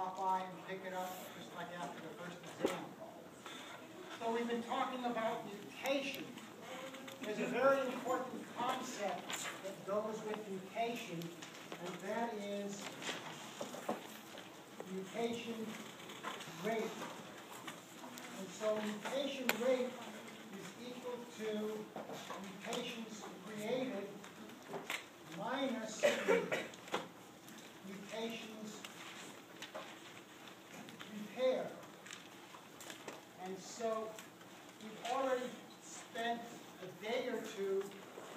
stop by and pick it up just like after the first exam. So we've been talking about mutation. There's a very important concept that goes with mutation, and that is mutation rate. And so mutation rate is equal to mutations created minus mutations And so we've already spent a day or two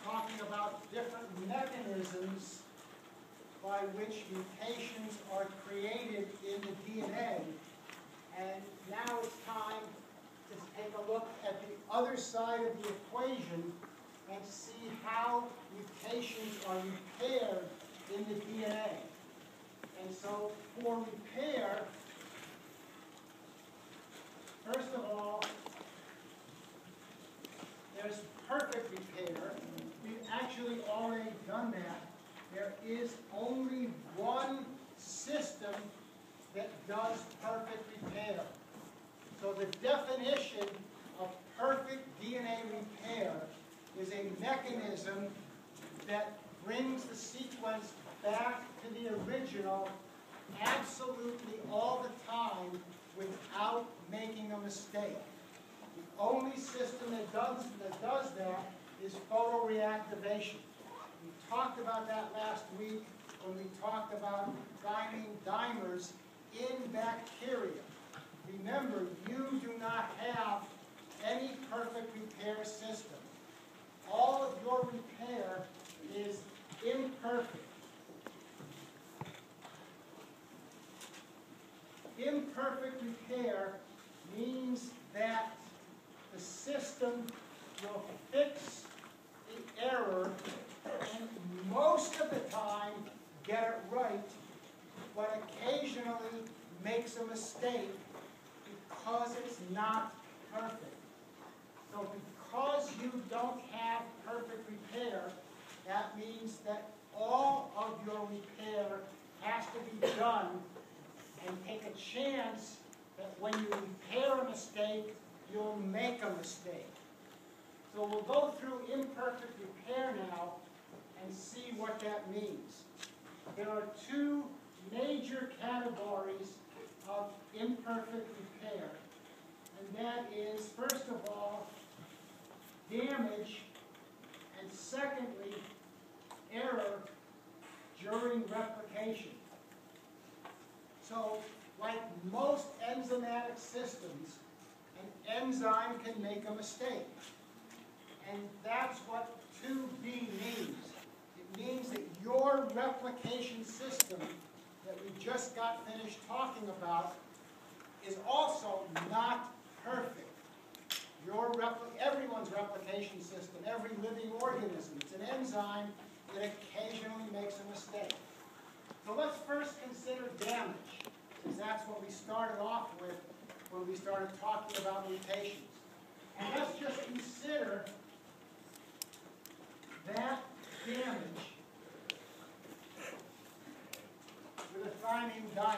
talking about different mechanisms by which mutations are created in the DNA. And now it's time to take a look at the other side of the equation and see how mutations are repaired in the DNA. And so for repair, first of all, there's perfect repair. We've actually already done that. There is only one system that does perfect repair. So the definition of perfect DNA repair is a mechanism that brings the sequence back to the original absolutely all the time without making a mistake. The only system that does, that does that is photoreactivation. We talked about that last week when we talked about thymine dimers in bacteria. Remember, you do not have any perfect repair system. All of your repair is imperfect. Imperfect repair means that the system will fix the error and most of the time get it right, but occasionally makes a mistake because it's not perfect. So because you don't have perfect repair, that means that all of your repair has to be done and take a chance that when you repair a mistake, you'll make a mistake. So we'll go through imperfect repair now and see what that means. There are two major categories of imperfect repair. And that is, first of all, damage, and secondly, error during replication. So, like most enzymatic systems, an enzyme can make a mistake. And that's what 2B means. It means that your replication system that we just got finished talking about is also not perfect. Your repli everyone's replication system, every living organism, it's an enzyme that occasionally makes a mistake. So let's first consider damage, since that's what we started off with when we started talking about mutations. And let's just consider that damage with a thymine dimer.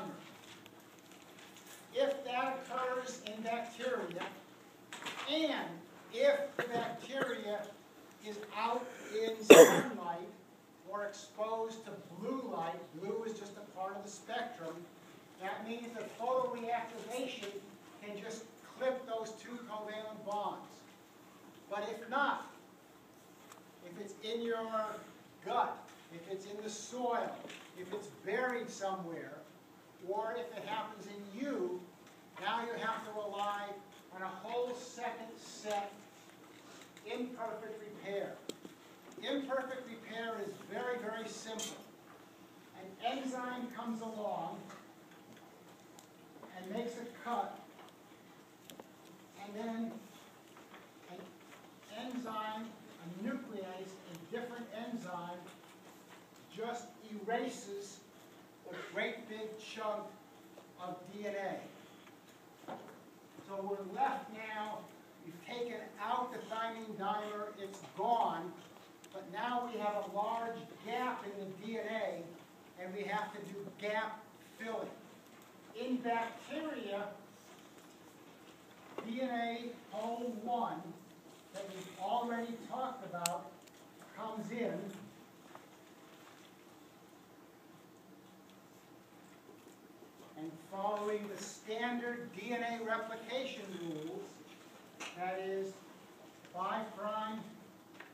If that occurs in bacteria, and if the bacteria is out in sunlight or exposed to blue light, blue is just a part of the spectrum, that means that photoreactivation can just clip those two covalent bonds. But if not, if it's in your gut, if it's in the soil, if it's buried somewhere, or if it happens in you, now you have to rely on a whole second set imperfect repair. Imperfect repair is very, very simple. An enzyme comes along and makes a cut, and then an enzyme, a nuclease, a different enzyme, just erases a great big chunk of DNA. So we're left now, we've taken out the thymine dimer, it's gone, but now we have a large gap in the DNA, and we have to do gap filling. Bacteria, DNA pol one that we've already talked about comes in. And following the standard DNA replication rules, that is five prime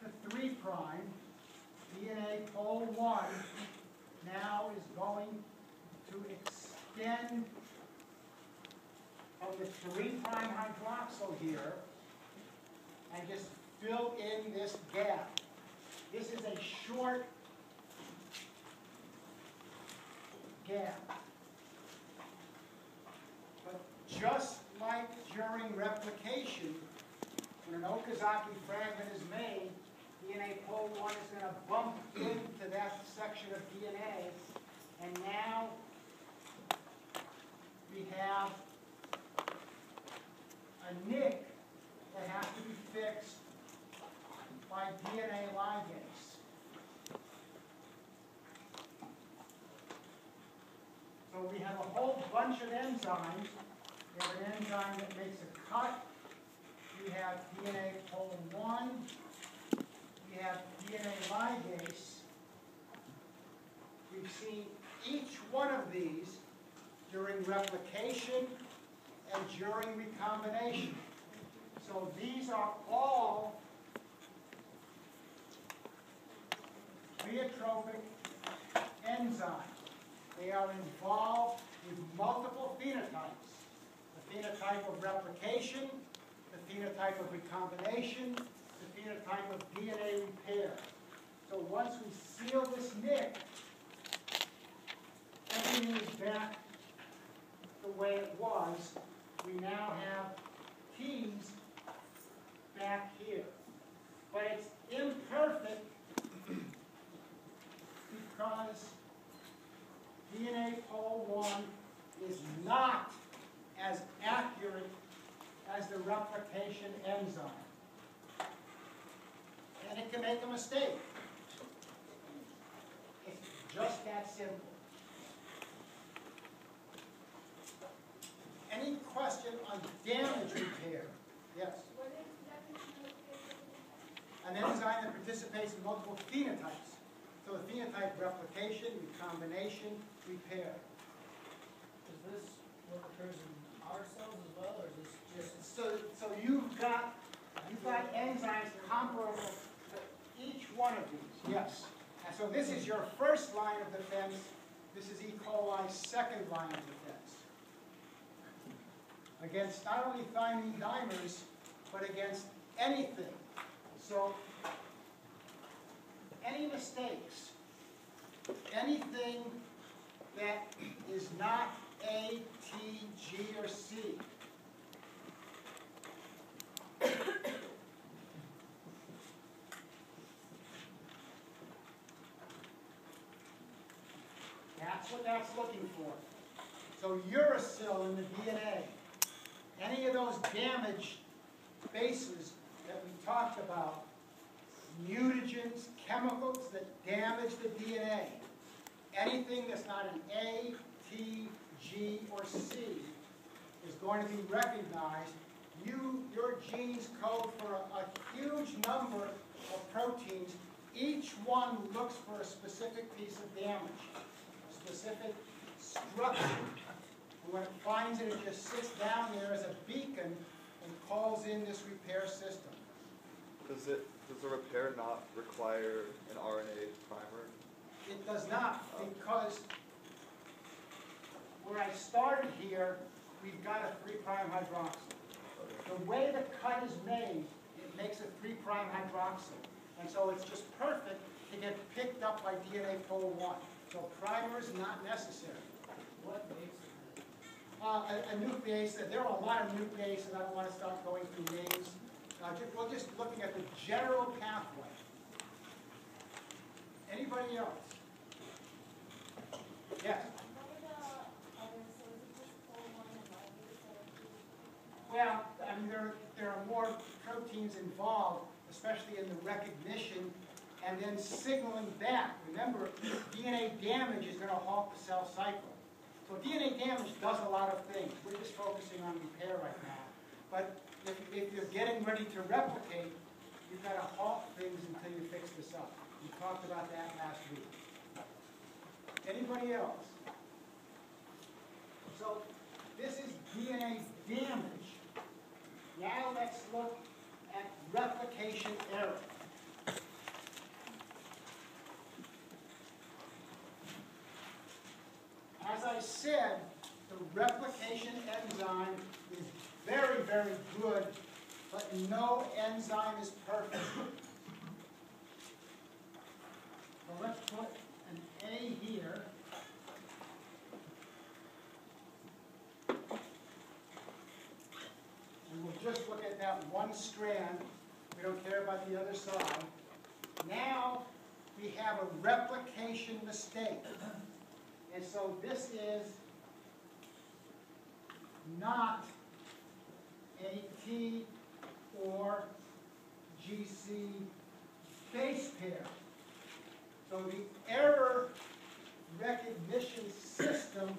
to three prime, DNA pol one now is going to extend from the three prime hydroxyl here and just fill in this gap. This is a short gap. But just like during replication, when an Okazaki fragment is made, DNA pol 1 is going to bump into that section of DNA, and now we have a nick that has to be fixed by DNA ligase. So we have a whole bunch of enzymes. We have an enzyme that makes a cut. We have DNA pol 1. We have DNA ligase. We've seen each one of these during replication and during recombination. So these are all pleiotropic enzymes. They are involved with multiple phenotypes. The phenotype of replication, the phenotype of recombination, the phenotype of DNA repair. So once we seal this nick, everything is back the way it was. We now have keys back here. But it's imperfect because DNA pol 1 is not as accurate as the replication enzyme. And it can make a mistake. It's just that simple. Any question on damage repair? Yes? An enzyme that participates in multiple phenotypes. So the phenotype replication, recombination, repair. Is this what occurs in our cells as well, or is this just? So, so you've got, you've got enzymes comparable to each one of these, yes. And so this is your first line of defense, this is E. coli's second line of defense. Against not only thymine dimers, but against anything. So, any mistakes, anything that is not A, T, G, or C, That's what that's looking for. So uracil in the DNA, any of those damaged bases that we talked about, mutagens, chemicals that damage the DNA, anything that's not an A, T, G, or C is going to be recognized. You, your genes code for a, a huge number of proteins. Each one looks for a specific piece of damage, a specific structure. And when it finds it, it just sits down there as a beacon and calls in this repair system. Does it does the repair not require an RNA primer? It does not, because where I started here, we've got a three prime hydroxyl. The way the cut is made, it makes a three prime hydroxyl. And so it's just perfect to get picked up by DNA pol one. So primer is not necessary. What makes it? Uh, a, a nuclease, there are a lot of nucleases, I don't want to start going through names. Uh, ju- we're just looking at the general pathway. Anybody else? Yes? Well, I mean, there, there are more proteins involved, especially in the recognition and then signaling back. Remember, DNA damage is going to halt the cell cycle. So DNA damage does a lot of things. We're just focusing on repair right now. But if, if you're getting ready to replicate, you've got to halt things until you fix this up. We talked about that last week. Anybody else? So this is DNA damage. Now let's look at replication error. As I said, the replication enzyme is very, very good, but no enzyme is perfect. So let's put an A here. And we'll just look at that one strand. We don't care about the other side. Now, we have a replication mistake. And so this is not a T or GC base pair. So the error recognition system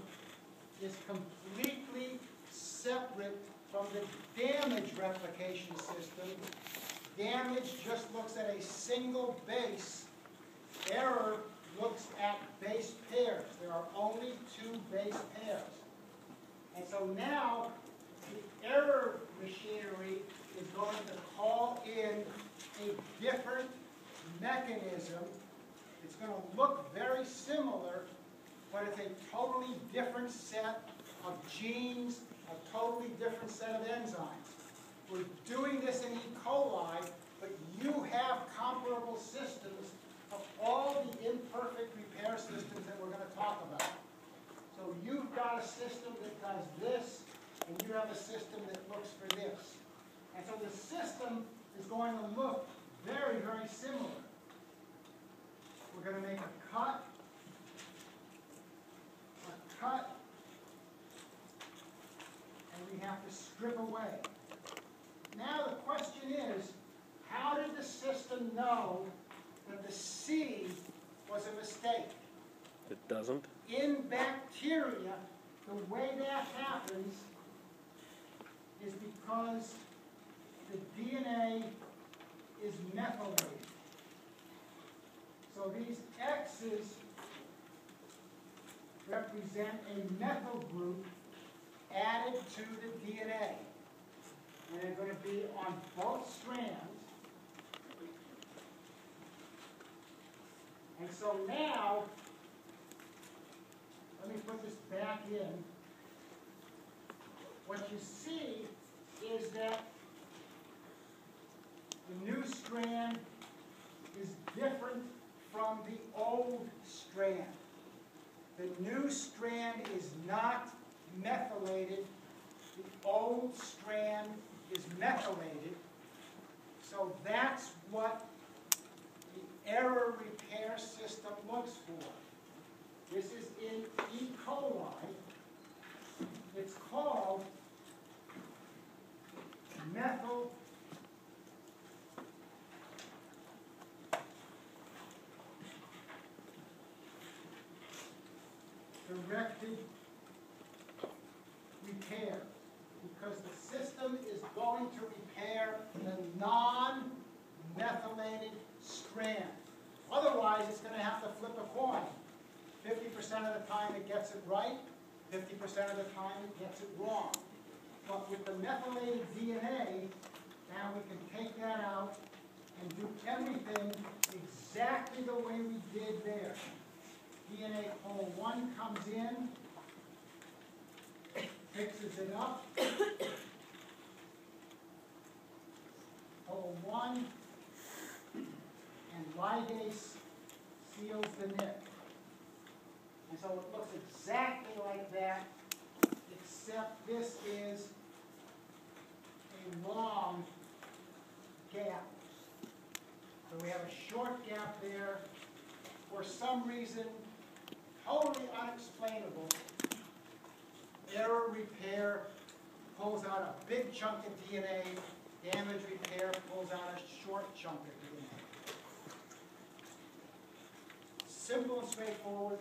is completely separate from the damage replication system. Damage just looks at a single base. Error looks at base pairs. There are only two base pairs. And so now, the error machinery is going to call in a different mechanism. It's going to look very similar, but it's a totally different set of genes, a totally different set of enzymes. We're doing this in E. coli, but you have comparable systems of all the imperfect repair systems that we're going to talk about. So you've got a system that does this, and you have a system that looks for this. And so the system is going to look very, very similar. We're going to make a cut, a cut, and we have to strip away. Now the question is, how did the system know that the C was a mistake? It doesn't? In bacteria, the way that happens is because the DNA is methylated. So these X's represent a methyl group added to the DNA. And they're going to be on both strands. And so now, let me put this back in. What you see is that the new strand is different from the old strand. The new strand is not methylated. The old strand is methylated. So that's what the error repair system looks for. This is in E. coli. It's called methyl directed repair. Because the system is going to repair the non-methylated strand. Otherwise, it's gonna have to flip a coin. Fifty percent of the time it gets it right, fifty percent of the time it gets it wrong. But with the methylated DNA, now we can take that out and do everything exactly the way we did there. DNA pol one comes in, fixes it up. Pol one, and ligase seals the nick. And so it looks exactly like that, except this is a long gap. So we have a short gap there. For some reason, totally unexplainable, error repair pulls out a big chunk of DNA, damage repair pulls out a short chunk of DNA. Simple and straightforward,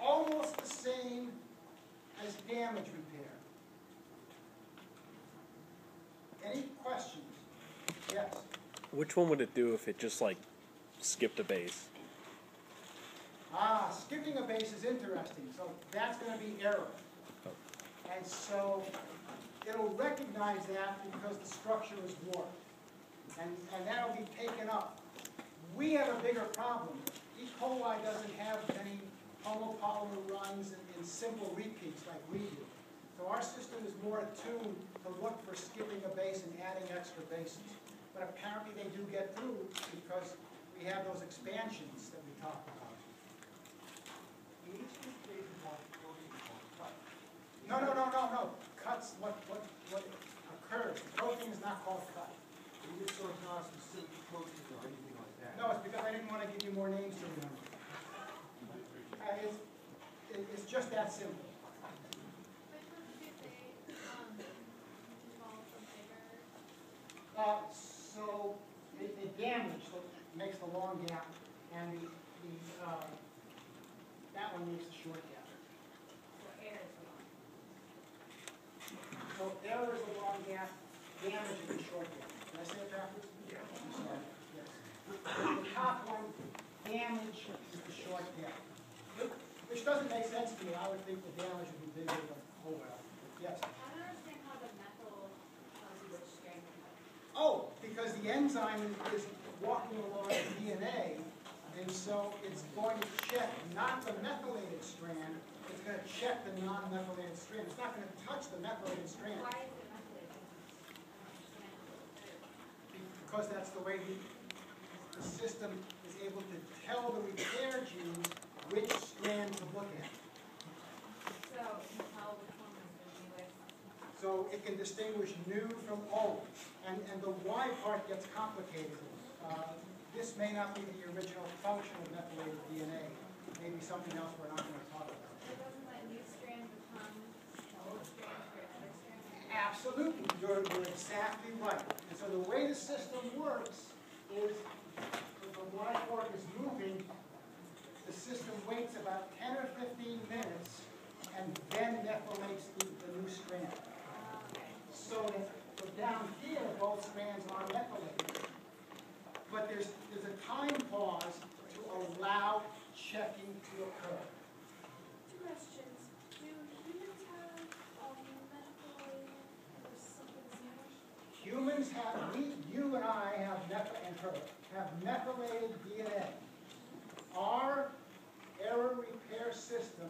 almost the same as damage repair. Any questions? Yes? Which one would it do if it just like skipped a base? Ah, skipping a base is interesting, so that's gonna be error. And so it'll recognize that because the structure is warped. And, and that'll be taken up. We have a bigger problem. E. coli doesn't have many homopolymer runs and, and simple repeats like we do. So our system is more attuned to look for skipping a base and adding extra bases. But apparently they do get through because we have those expansions that we talked about. No, no, no, no, no. Cuts, what, what, what occurs. Protein is not called cut. You just don't know specific proteins or anything like that. No, it's because I didn't want to give you more names to remember. Uh, it's, it- it's just that simple. Which ones do they, involve the bigger? Uh, so the, the damage that makes the long gap and the, the, uh, that one makes the short gap. Or air is the one? So error is the long gap, damage is the short gap. Did I say it backwards? Yeah. I'm sorry, yes. The top one, damage is the short gap. Which doesn't make sense to me, I would think the damage would be bigger, but oh well. Yes. I don't understand how the methyl tells you which strand. Oh, because the enzyme is walking along the DNA, and so it's going to check not the methylated strand, it's gonna check the non-methylated strand. It's not gonna touch the methylated strand, Why is it methylated? I don't understand. because that's the way the, the system is able to tell the repair genes which strand to look at. So, you can tell which one is the newest. So it can distinguish new from old. And, and the why part gets complicated. Uh, This may not be the original function of methylated DNA, maybe something else we're not gonna talk about. So doesn't that new strand become old strand for another strand? Absolutely, you're, you're exactly right. And so the way the system works is, when the Y fork is moving, the system waits about ten or fifteen minutes and then methylates the, the new strand. So that, so down here, both strands are methylated. But there's, there's a time pause to allow checking to occur. Two questions. Do humans have, um, medical or something similar? Humans have, we, you and I have methyl, and her, have methylated DNA. Our error repair system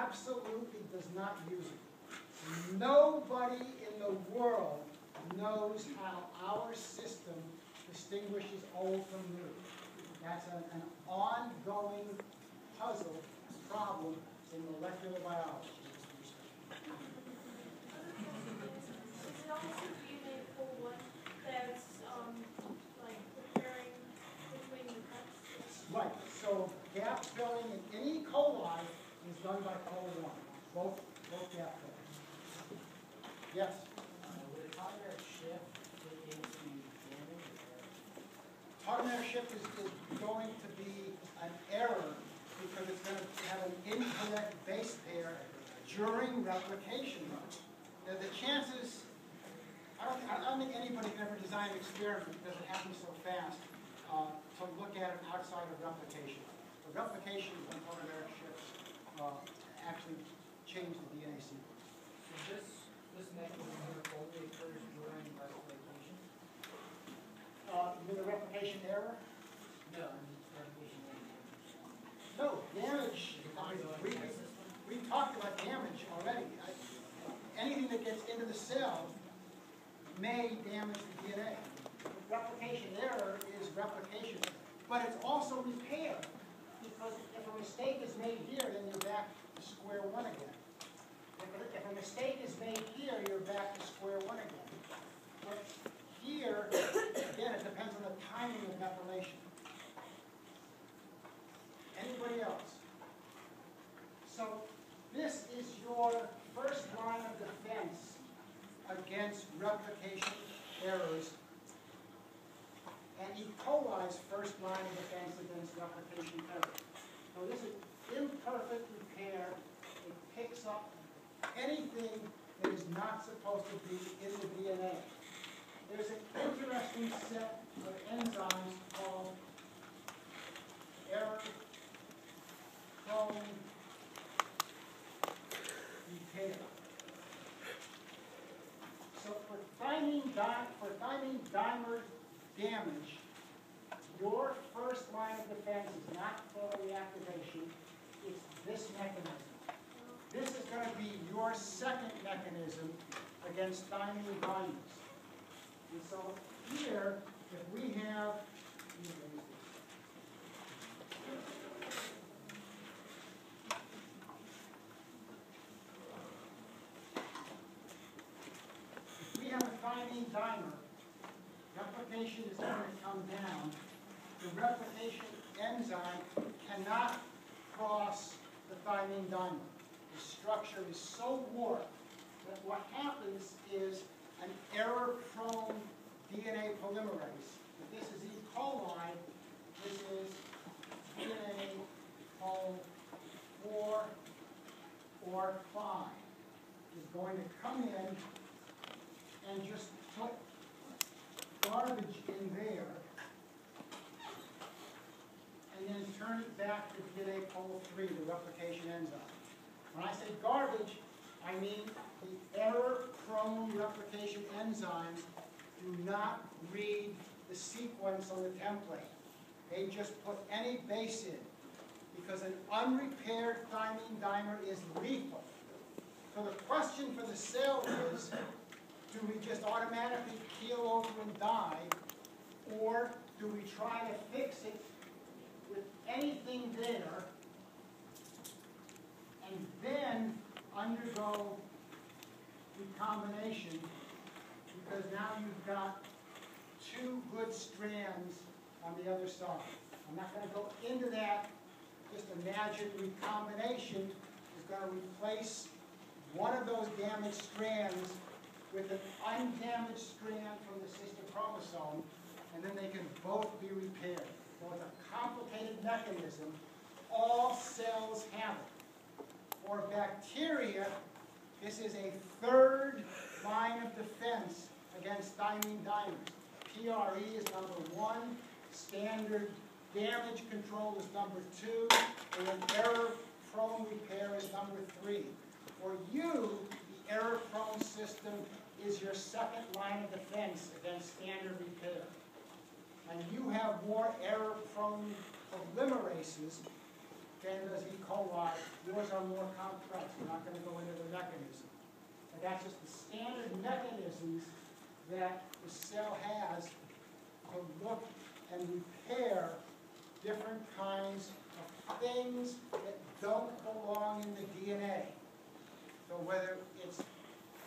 absolutely does not use it. Nobody in the world knows how our system distinguishes old from new. That's an, an ongoing puzzle, problem in molecular biology. Is it also DNA pol one that's, um, like preparing between the cuts? Right, so gap filling in any coli is done by pol one, gap fillings. Yes, a shift is, is going to be an error because it's gonna have an incorrect base pair during replication run. Now, the chances, I don't, I don't think anybody can ever design an experiment because it happens so fast, uh, to look at it outside of replication. The replication is when tautomeric shifts, uh, actually change the DNA sequence. So this, this mechanism here only occurs during replication? Uh, you mean the replication error? No, replication damage. No, damage, I mean, we, we talked about damage already. I- Anything that gets into the cell may damage the DNA. Replication error is replication, but it's also repair. Because if a mistake is made here, then you're back to square one again. If a, mistake is made here, you're back to square one again. But here, again, it depends on the timing of methylation. Anybody else? So this is your first line of defense against replication errors. And E. coli's first line of defense against replication errors. So this is imperfect repair. It picks up anything that is not supposed to be in the DNA. There's an interesting set of enzymes called error prone repair. So for thymine di, for thymine dimer damage, your first line of defense is not photoreactivation, it's this mechanism. This is gonna be your second mechanism against thymine dimers. And so here, if we have. If we have a thymine dimer, replication is going to come down. The replication enzyme cannot cross the thymine dimer. The structure is so warped that what happens is an error-prone DNA polymerase. If this is E. coli, this is DNA pol four or five is going to come in and just put garbage in there and then turn it back to DNA pol three, the replication enzyme. When I say garbage, I mean the error-prone replication enzymes do not read the sequence on the template. They just put any base in, because an unrepaired thymine dimer is lethal. So the question for the cell is, do we just automatically keel over and die, or do we try to fix it with anything there, and then undergo recombination, because now you've got two good strands on the other side. I'm not gonna go into that, just imagine recombination is gonna replace one of those damaged strands with an undamaged strand from the sister chromosome, and then they can both be repaired. So it's a complicated mechanism. All cells have it. For bacteria, this is a third line of defense against thymine dimers. PRE is number one, standard damage control is number two, and error-prone repair is number three. For you, the error-prone system is your second line of defense against standard repair. And you have more error-prone polymerases than does E. coli. Yours are more complex. We're not gonna go into the mechanism. But that's just the standard mechanisms that the cell has to look and repair different kinds of things that don't belong in the DNA. So whether it's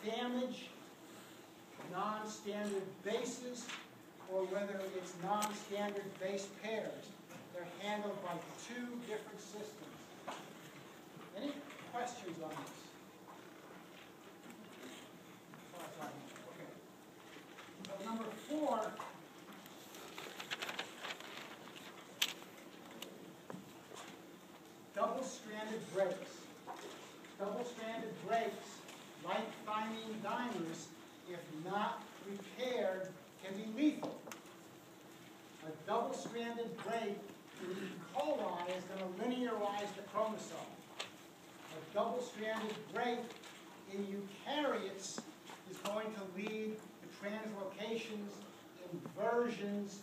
damage, non-standard bases, or whether it's non-standard base pairs, they're handled by two different systems. Any questions on this? Okay. So number four, double-stranded breaks. Double-stranded breaks, like thymine dimers, if not repaired, can be lethal. A double-stranded break in E. coli is going to linearize the chromosome. A double-stranded break in eukaryotes is going to lead to translocations, inversions,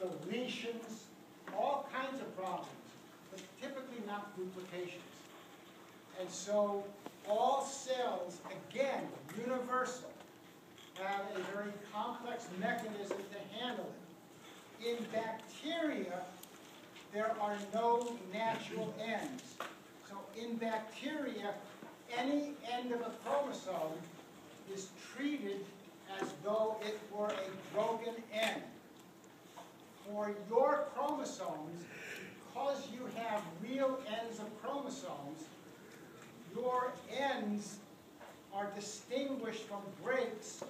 deletions, all kinds of problems, but typically not duplications. And so all cells, again, universal, have a very complex mechanism to handle it. In bacteria, there are no natural ends. So in bacteria, any end of a chromosome is treated as though it were a broken end. For your chromosomes, because you have real ends of chromosomes, your ends are distinguished from breaks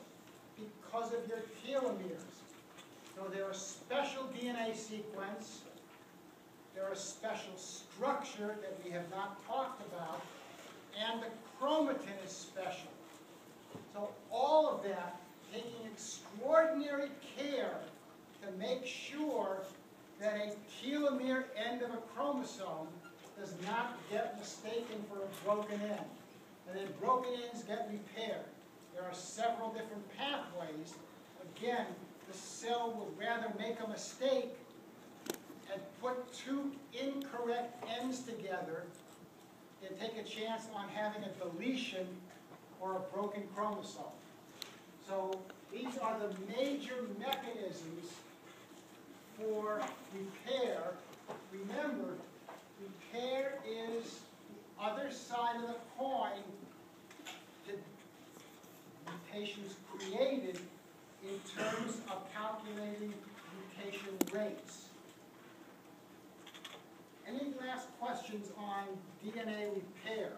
because of your telomeres. So they're a special DNA sequence, they're a special structure that we have not talked about, and the chromatin is special. So all of that, taking extraordinary care to make sure that a telomere end of a chromosome does not get mistaken for a broken end. And then broken ends get repaired. There are several different pathways. Again, the cell would rather make a mistake and put two incorrect ends together than take a chance on having a deletion or a broken chromosome. So these are the major mechanisms for repair. Remember, repair is the other side of the coin mutations created in terms of calculating mutation rates. Any last questions on DNA repair?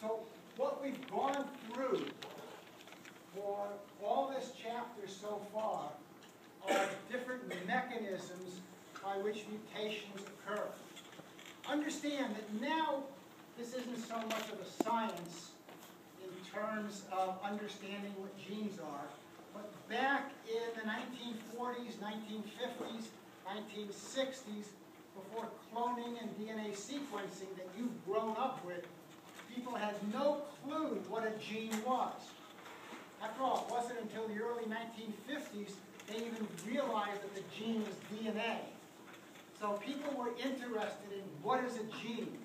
So what we've gone through for all this chapter so far are different mechanisms by which mutations occur. Understand that now this isn't so much of a science in terms of understanding what genes are, but back in the 1940s, 1950s, 1960s, before cloning and DNA sequencing that you've grown up with, people had no clue what a gene was. After all, it wasn't until the early 1950s they even realized that the gene was DNA. So people were interested in what is a gene.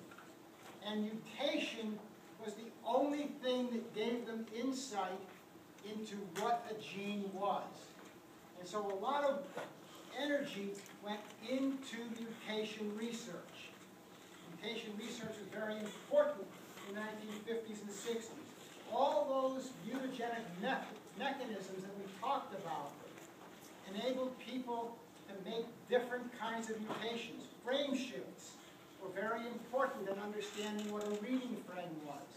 And mutation was the only thing that gave them insight into what a gene was. And so a lot of energy went into mutation research. Mutation research was very important in the 1950s and 60s. All those mutagenic me mechanisms that we talked about enabled people to make different kinds of mutations. Frame shifts were very important in understanding what a reading frame was.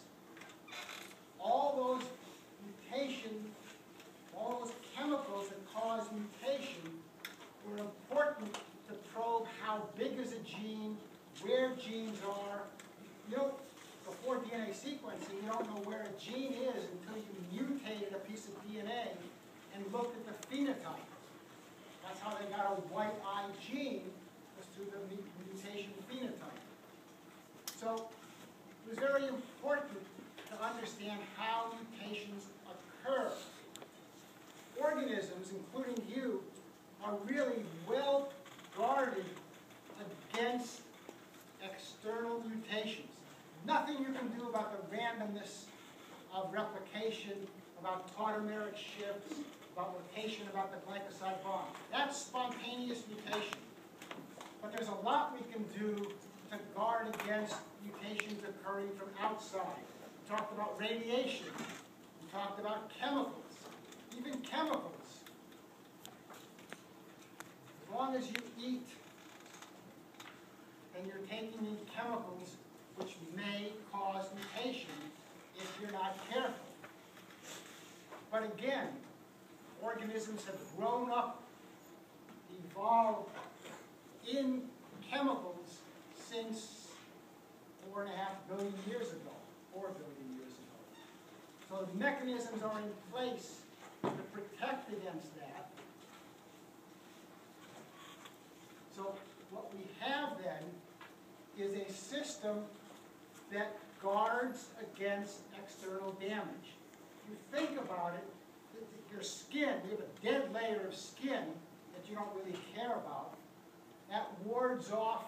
All those mutations, all those chemicals that cause mutation were important to probe how big is a gene, where genes are. You know, before DNA sequencing, you don't know where a gene is until you mutated a piece of DNA and looked at the phenotype. That's how they got a white eye gene, was through the mutation phenotype. So it was very important to understand how mutations occur. Organisms, including you, are really well guarded against external mutations. Nothing you can do about the randomness of replication, about tautomeric shifts, about rotation, about the glycoside bond. That's spontaneous mutation. But there's a lot we can do to guard against mutations occurring from outside. We talked about radiation. We talked about chemicals. Even chemicals. As long as you eat and you're taking in chemicals which may cause mutation if you're not careful. But again, organisms have grown up, evolved in chemicals since four and a half billion years ago, four billion years ago. So the mechanisms are in place to protect against that. So what we have then is a system that guards against external damage. If you think about it, your skin, you have a dead layer of skin that you don't really care about, that wards off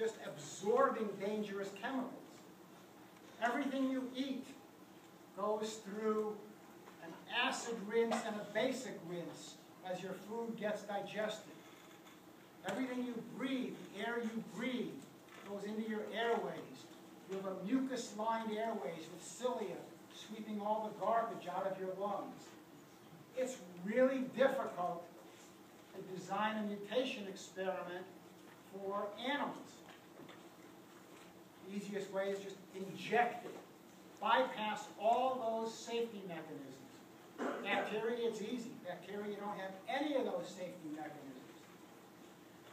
just absorbing dangerous chemicals. Everything you eat goes through an acid rinse and a basic rinse as your food gets digested. Everything you breathe, the air you breathe, goes into your airways. You have a mucus-lined airways with cilia sweeping all the garbage out of your lungs. It's really difficult to design a mutation experiment for animals. Easiest way is just inject it. Bypass all those safety mechanisms. Bacteria, it's easy. Bacteria, you don't have any of those safety mechanisms.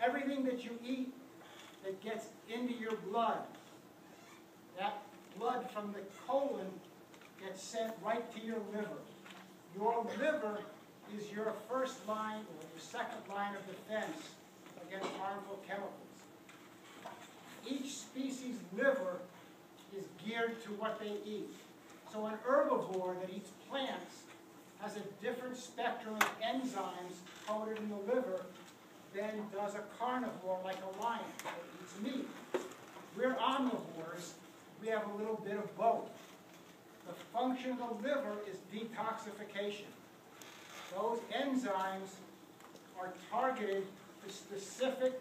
Everything that you eat that gets into your blood, that blood from the colon gets sent right to your liver. Your liver is your first line or your second line of defense against harmful chemicals. Each species' liver is geared to what they eat. So an herbivore that eats plants has a different spectrum of enzymes coded in the liver than does a carnivore like a lion that eats meat. We're omnivores, we have a little bit of both. The function of the liver is detoxification. Those enzymes are targeted to specific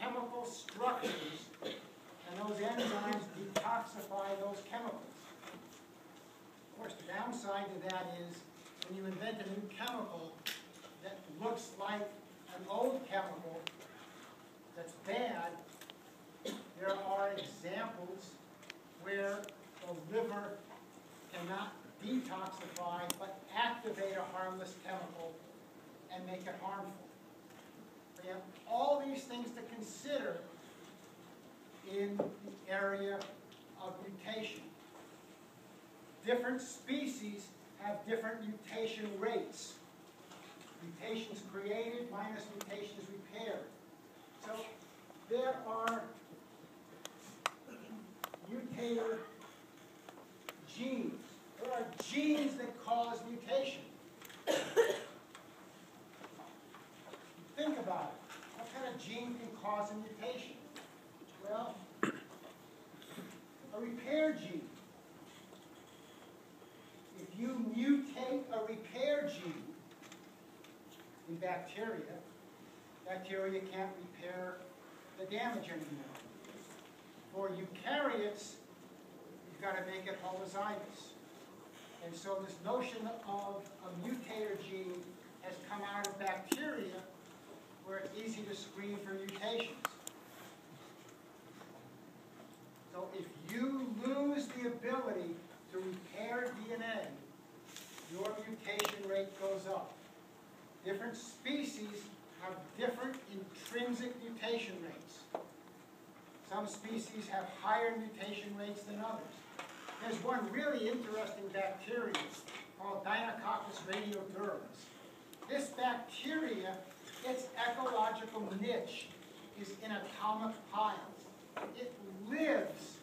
chemical structures, and those enzymes detoxify those chemicals. Of course, the downside to that is when you invent a new chemical that looks like an old chemical that's bad, there are examples where the liver cannot detoxify but activate a harmless chemical and make it harmful. All these things to consider in the area of mutation. Different species have different mutation rates. Mutations created minus mutations repaired. So there are mutator genes. There are genes that cause mutation. Think about it. What kind of gene can cause a mutation? Well, a repair gene. If you mutate a repair gene in bacteria, bacteria can't repair the damage anymore. For eukaryotes, you've got to make it homozygous. And so this notion of a mutator gene has come out of bacteria where it's easy to screen for mutations. So if you lose the ability to repair DNA, your mutation rate goes up. Different species have different intrinsic mutation rates. Some species have higher mutation rates than others. There's one really interesting bacteria called Deinococcus radiodurans. This bacteria, its ecological niche is in atomic piles. It lives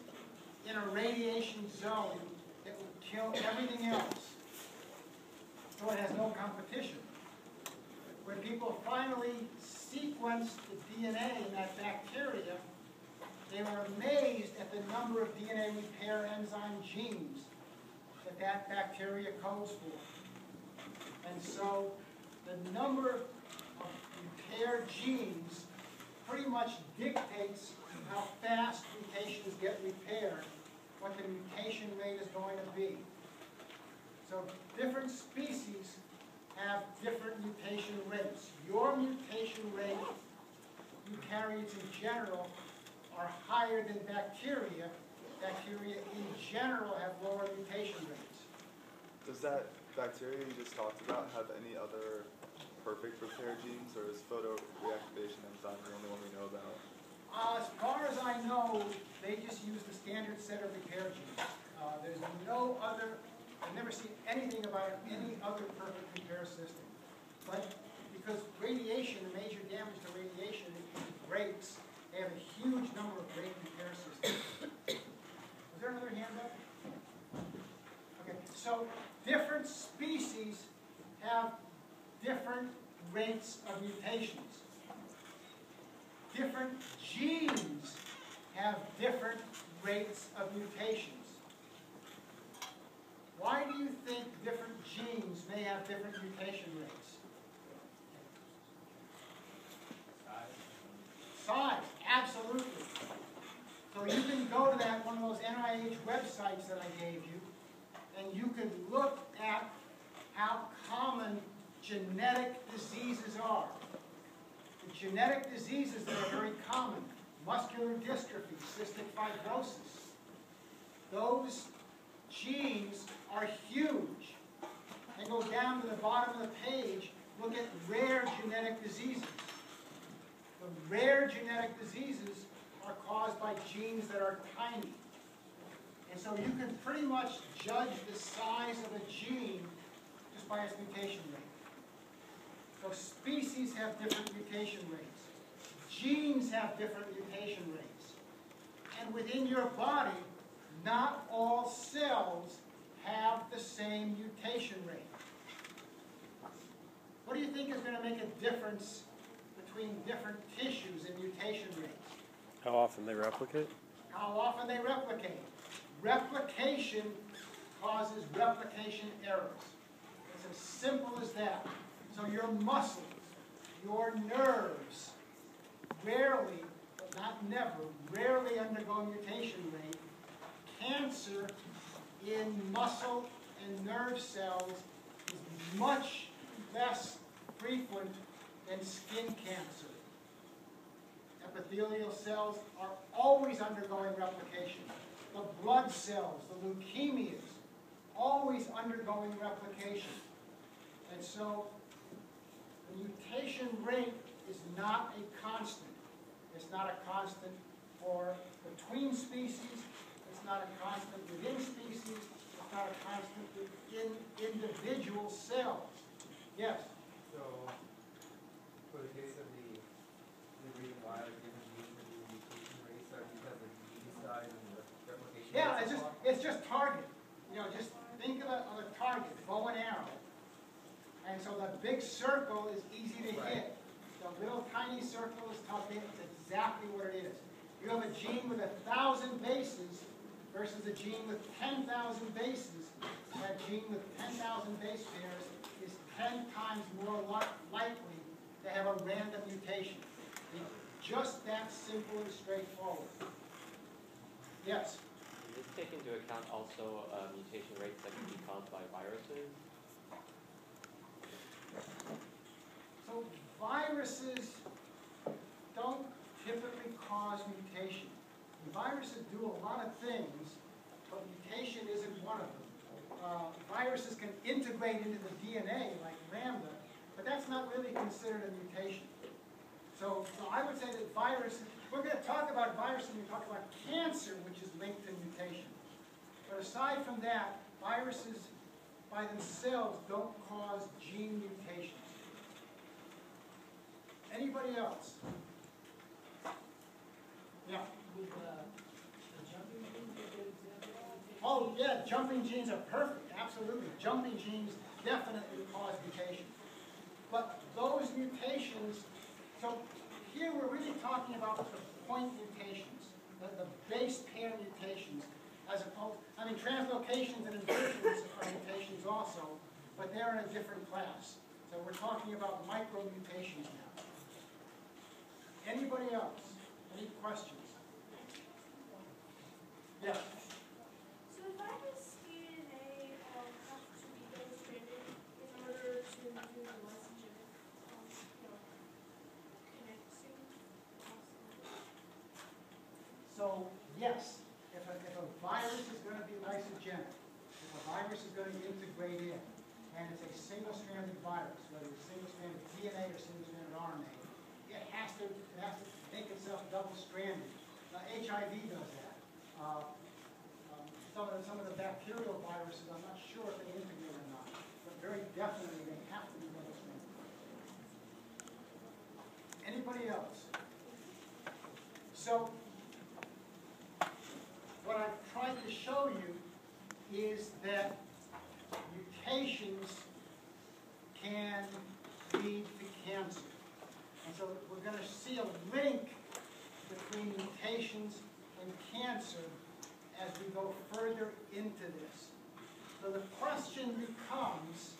in a radiation zone that would kill everything else. So it has no competition. When people finally sequenced the DNA in that bacteria, they were amazed at the number of DNA repair enzyme genes that that bacteria codes for. And so the number repair genes pretty much dictates how fast mutations get repaired, what the mutation rate is going to be. So different species have different mutation rates. Your mutation rate, eukaryotes in general, are higher than bacteria. Bacteria in general have lower mutation rates. Does that bacteria you just talked about have any other perfect repair genes, or is photoreactivation enzyme the only one we know about? Uh, as far as I know, they just use the standard set of repair genes. Uh, there's no other, I've never seen anything about any other perfect repair system. But because radiation, the major damage to radiation is breaks, they have a huge number of break repair systems. Was there another hand up? Okay, so different species have different rates of mutations different genes have different rates of mutations. Why do you think different genes may have different mutation rates? Size, absolutely. So you can go to that, one of those NIH websites that I gave you, and you can look at how common genetic diseases are. The genetic diseases that are very common, muscular dystrophy, cystic fibrosis, those genes are huge. And go down to the bottom of the page, look at rare genetic diseases. The rare genetic diseases are caused by genes that are tiny. And so you can pretty much judge the size of a gene just by its mutation rate. So species have different mutation rates. Genes have different mutation rates. And within your body, not all cells have the same mutation rate. What do you think is going to make a difference between different tissues and mutation rates? How often they replicate? How often they replicate. Replication causes replication errors. It's as simple as that. So your muscles, your nerves, rarely, but not never, rarely undergo mutation rate. Cancer in muscle and nerve cells is much less frequent than skin cancer. Epithelial cells are always undergoing replication. The blood cells, the leukemias, always undergoing replication. And so the mutation rate is not a constant. It's not a constant for between species, it's not a constant within species, it's not a constant within individual cells. Yes? So, for the case of the, the reason why like different genes have different mutation rates are because of the gene size and the replication. Yeah, it's just, it's just target. You know, just think of a, of a target, bow and arrow. And so the big circle is easy to hit. The little tiny circle is tough to hit. It's exactly what it is. You have a gene with a thousand bases versus a gene with ten thousand bases. That gene with ten thousand base pairs is ten times more likely to have a random mutation. It's just that simple and straightforward. Yes? Does this take into account also uh, mutation rates that can be caused by viruses? So viruses don't typically cause mutation. Viruses do a lot of things, but mutation isn't one of them. Uh, viruses can integrate into the DNA like lambda, but that's not really considered a mutation. So, so I would say that viruses, we're going to talk about viruses when we talk about cancer, which is linked to mutation. But aside from that, viruses by themselves don't cause gene mutations. Anybody else? Yeah. Uh, the jumping genes, a good example? Oh, yeah, jumping genes are perfect, absolutely. Jumping genes definitely cause mutations. But those mutations, so here we're really talking about the point mutations, the, the base pair mutations, as opposed, I mean, translocations and inversions are mutations also, but they're in a different class. So we're talking about micro mutations now. Anybody else? Any questions? Yeah. So if I was DNA, um, have to be double-stranded in order to do the lysogenic, um, you know, connecting. So, yes, if a, if a virus is gonna be lysogenic, if a virus is gonna integrate in, and it's a single-stranded virus, whether it's single-stranded DNA or single-stranded RNA, it has to, it has to make itself double-stranded. Uh, HIV does that. Uh, um, Some of, the- some of the bacterial viruses, I'm not sure if they integrate or not, but very definitely they have to be double-stranded. Anybody else? So, what I've tried to show you is that mutations can lead to cancer. And so we're going to see a link between mutations and cancer as we go further into this. So the question becomes,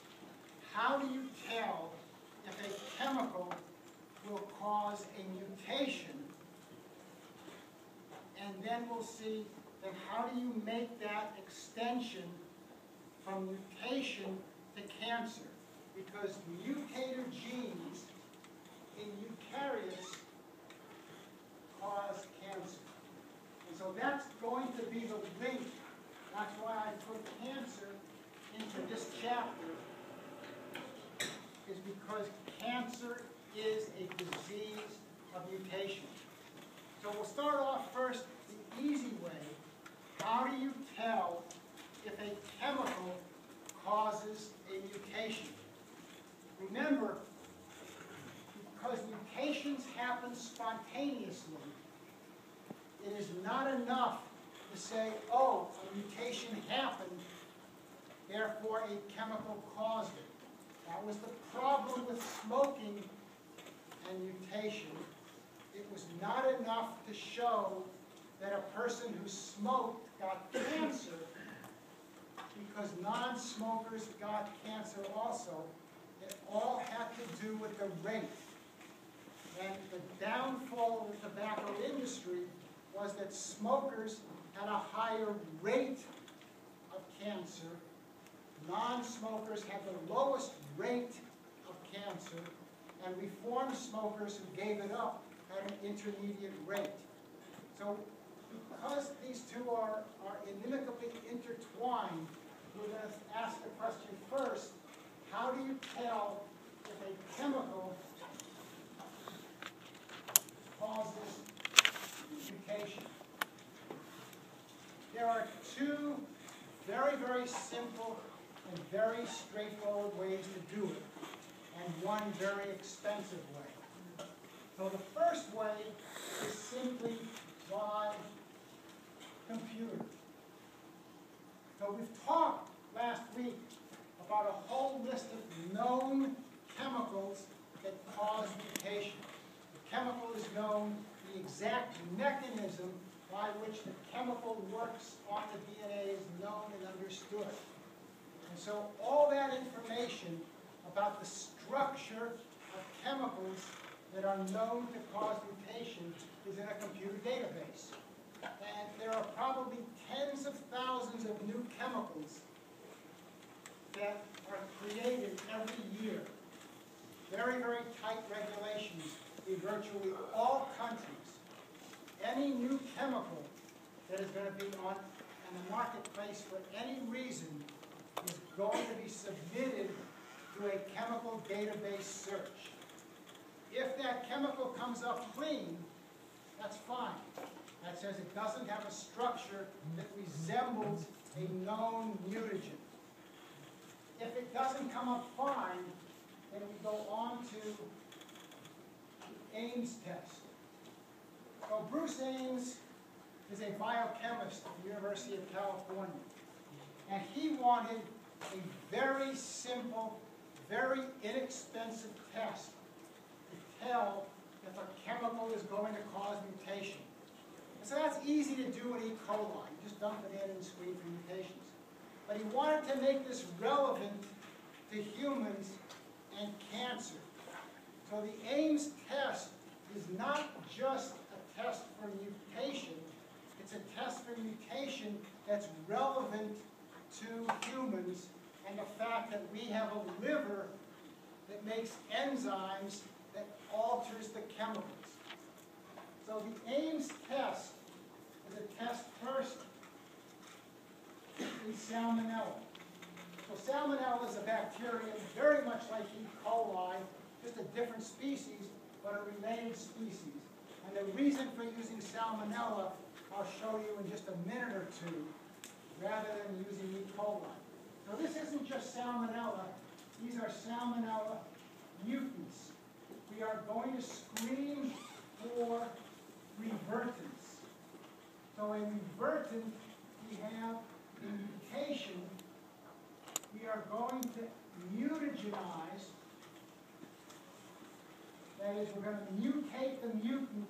how do you tell if a chemical will cause a mutation and then we'll see then how do you make that extension from mutation to cancer? because mutator genes in eukaryotes cause cancer. And so that's going to be the link. That's why I put cancer into this chapter, is because cancer is a disease of mutation. So we'll start off first the easy way. How do you tell if a chemical causes a mutation? Remember, because mutations happen spontaneously, it is not enough to say, oh, a mutation happened, therefore a chemical caused it. That was the problem with smoking and mutation. It was not enough to show that a person who smoked got cancer because non-smokers got cancer also it all had to do with the rate. And the downfall of the tobacco industry was that smokers had a higher rate of cancer. Non-smokers had the lowest rate of cancer, and reformed smokers who gave it up had an intermediate rate. So because these two are, are inimicably intertwined, we're going to ask the question first, how do you tell if a chemical causes mutation? There are two very, very simple and very straightforward ways to do it, and one very expensive way. So the first way is simply by computer. So we've talked last week about a whole list of known chemicals that cause mutation. The chemical is known, the exact mechanism by which the chemical works on the DNA is known and understood. And so all that information about the structure of chemicals that are known to cause mutation is in a computer database. And there are probably tens of thousands of new chemicals that are created every year. Very, very tight regulations in virtually all countries. Any new chemical that is going to be on in the marketplace for any reason is going to be submitted to a chemical database search. If that chemical comes up clean, that's fine. That says it doesn't have a structure that resembles a known mutagen. If it doesn't come up fine, then we go on to the Ames test. So Bruce Ames is a biochemist at the University of California. And he wanted a very simple, very inexpensive test to tell if a chemical is going to cause mutation. And so that's easy to do in E. coli. You just dump it in and screen for mutations. But he wanted to make this relevant to humans and cancer. So the Ames test is not just a test for mutation, it's a test for mutation that's relevant to humans and the fact that we have a liver that makes enzymes that alters the chemicals. So the Ames test is a test first in salmonella. So salmonella is a bacterium very much like E. coli, just a different species, but a related species. And the reason for using salmonella, I'll show you in just a minute or two, rather than using E. coli. So this isn't just salmonella, these are salmonella mutants. We are going to screen for revertants. So a revertant, we have mutation. We are going to mutagenize. That is, we're going to mutate the mutant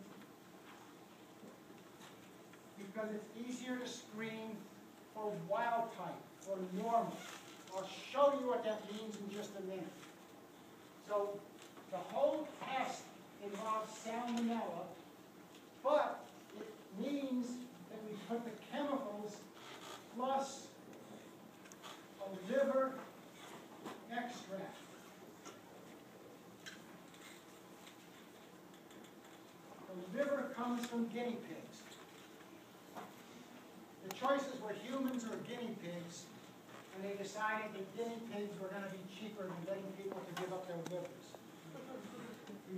because it's easier to screen for wild type, or normal. I'll show you what that means in just a minute. So the whole test involves salmonella, but it means that we put the chemicals plus a liver extract. The liver comes from guinea pigs. The choices were humans or guinea pigs, and they decided that guinea pigs were going to be cheaper than getting people to give up their livers.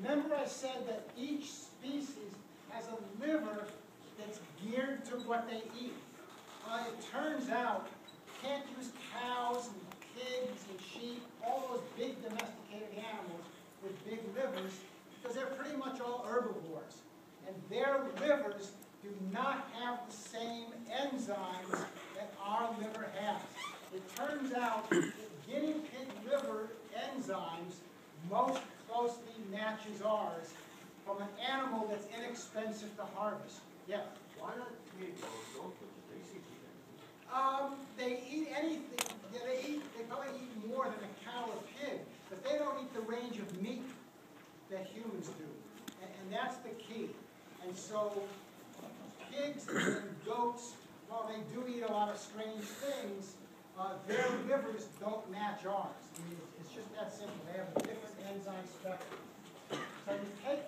Remember I said that each species has a liver that's geared to what they eat. Well, it turns out you can't use cows and pigs and sheep, all those big domesticated animals with big livers, because they're pretty much all herbivores. And their livers do not have the same enzymes that our liver has. It turns out that guinea pig liver enzymes most closely matches ours from an animal that's inexpensive to harvest. Yeah. Why not pig or goat, they seem to be. Um, they eat anything, yeah, they eat, they probably eat more than a cow or pig, but they don't eat the range of meat that humans do. And, and that's the key. And so pigs and goats, while they do eat a lot of strange things, uh, their livers don't match ours. I mean, it's, it's just that simple. They have a different enzyme spectrum. So you take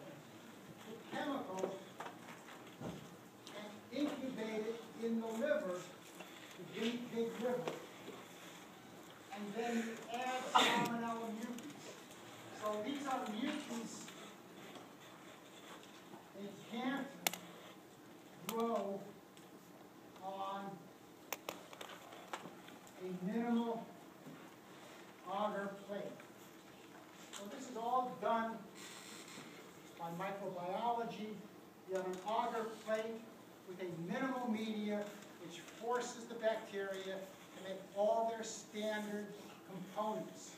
the chemical and incubate it in the liver, pig liver, and then add salmonella mutants. So these are mutants, they can't grow on a minimal agar plate. So this is all done by microbiology. You have an agar plate with a minimal media which forces the bacteria to make all their standard components.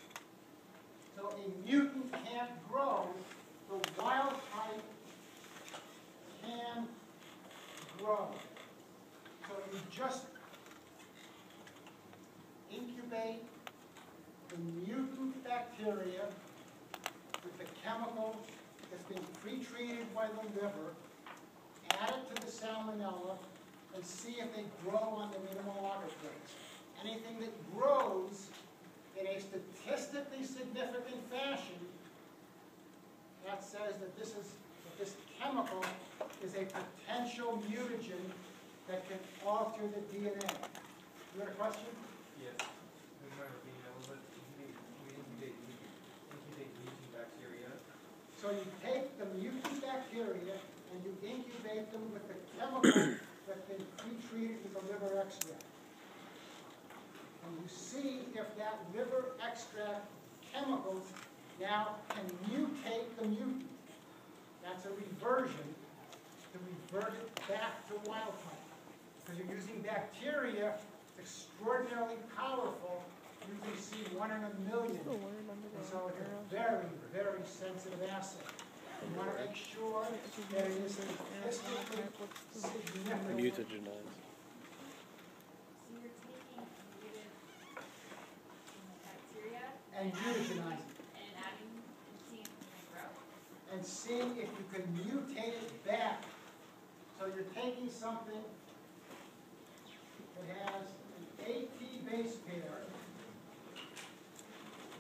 So a mutant can't grow, the wild type can grow. So you just incubate the mutant bacteria with the chemical that's been pre-treated by the liver, add it to the salmonella, and see if they grow on the minimal agar plates. Anything that grows in a statistically significant fashion, that says that this is, that this chemical is a potential mutagen that can alter the DNA. You had a question? Yes, we might repeat that a little bit, we incubate, incubate mutant bacteria. So you take the mutant bacteria and you incubate them with the chemical pre-treated with the liver extract. And you see if that liver extract chemical now can mutate the mutant. That's a reversion to revert it back to wild type. Because you're using bacteria, it's extraordinarily powerful. You can see one in a million. And so it's a very, very sensitive assay. You want to make sure that it is statistically significant. Mutagenize. So you're taking mutated And eugenizing, and adding and seeing if they grow. and seeing if you can mutate it back. So you're taking something that has an AT base pair,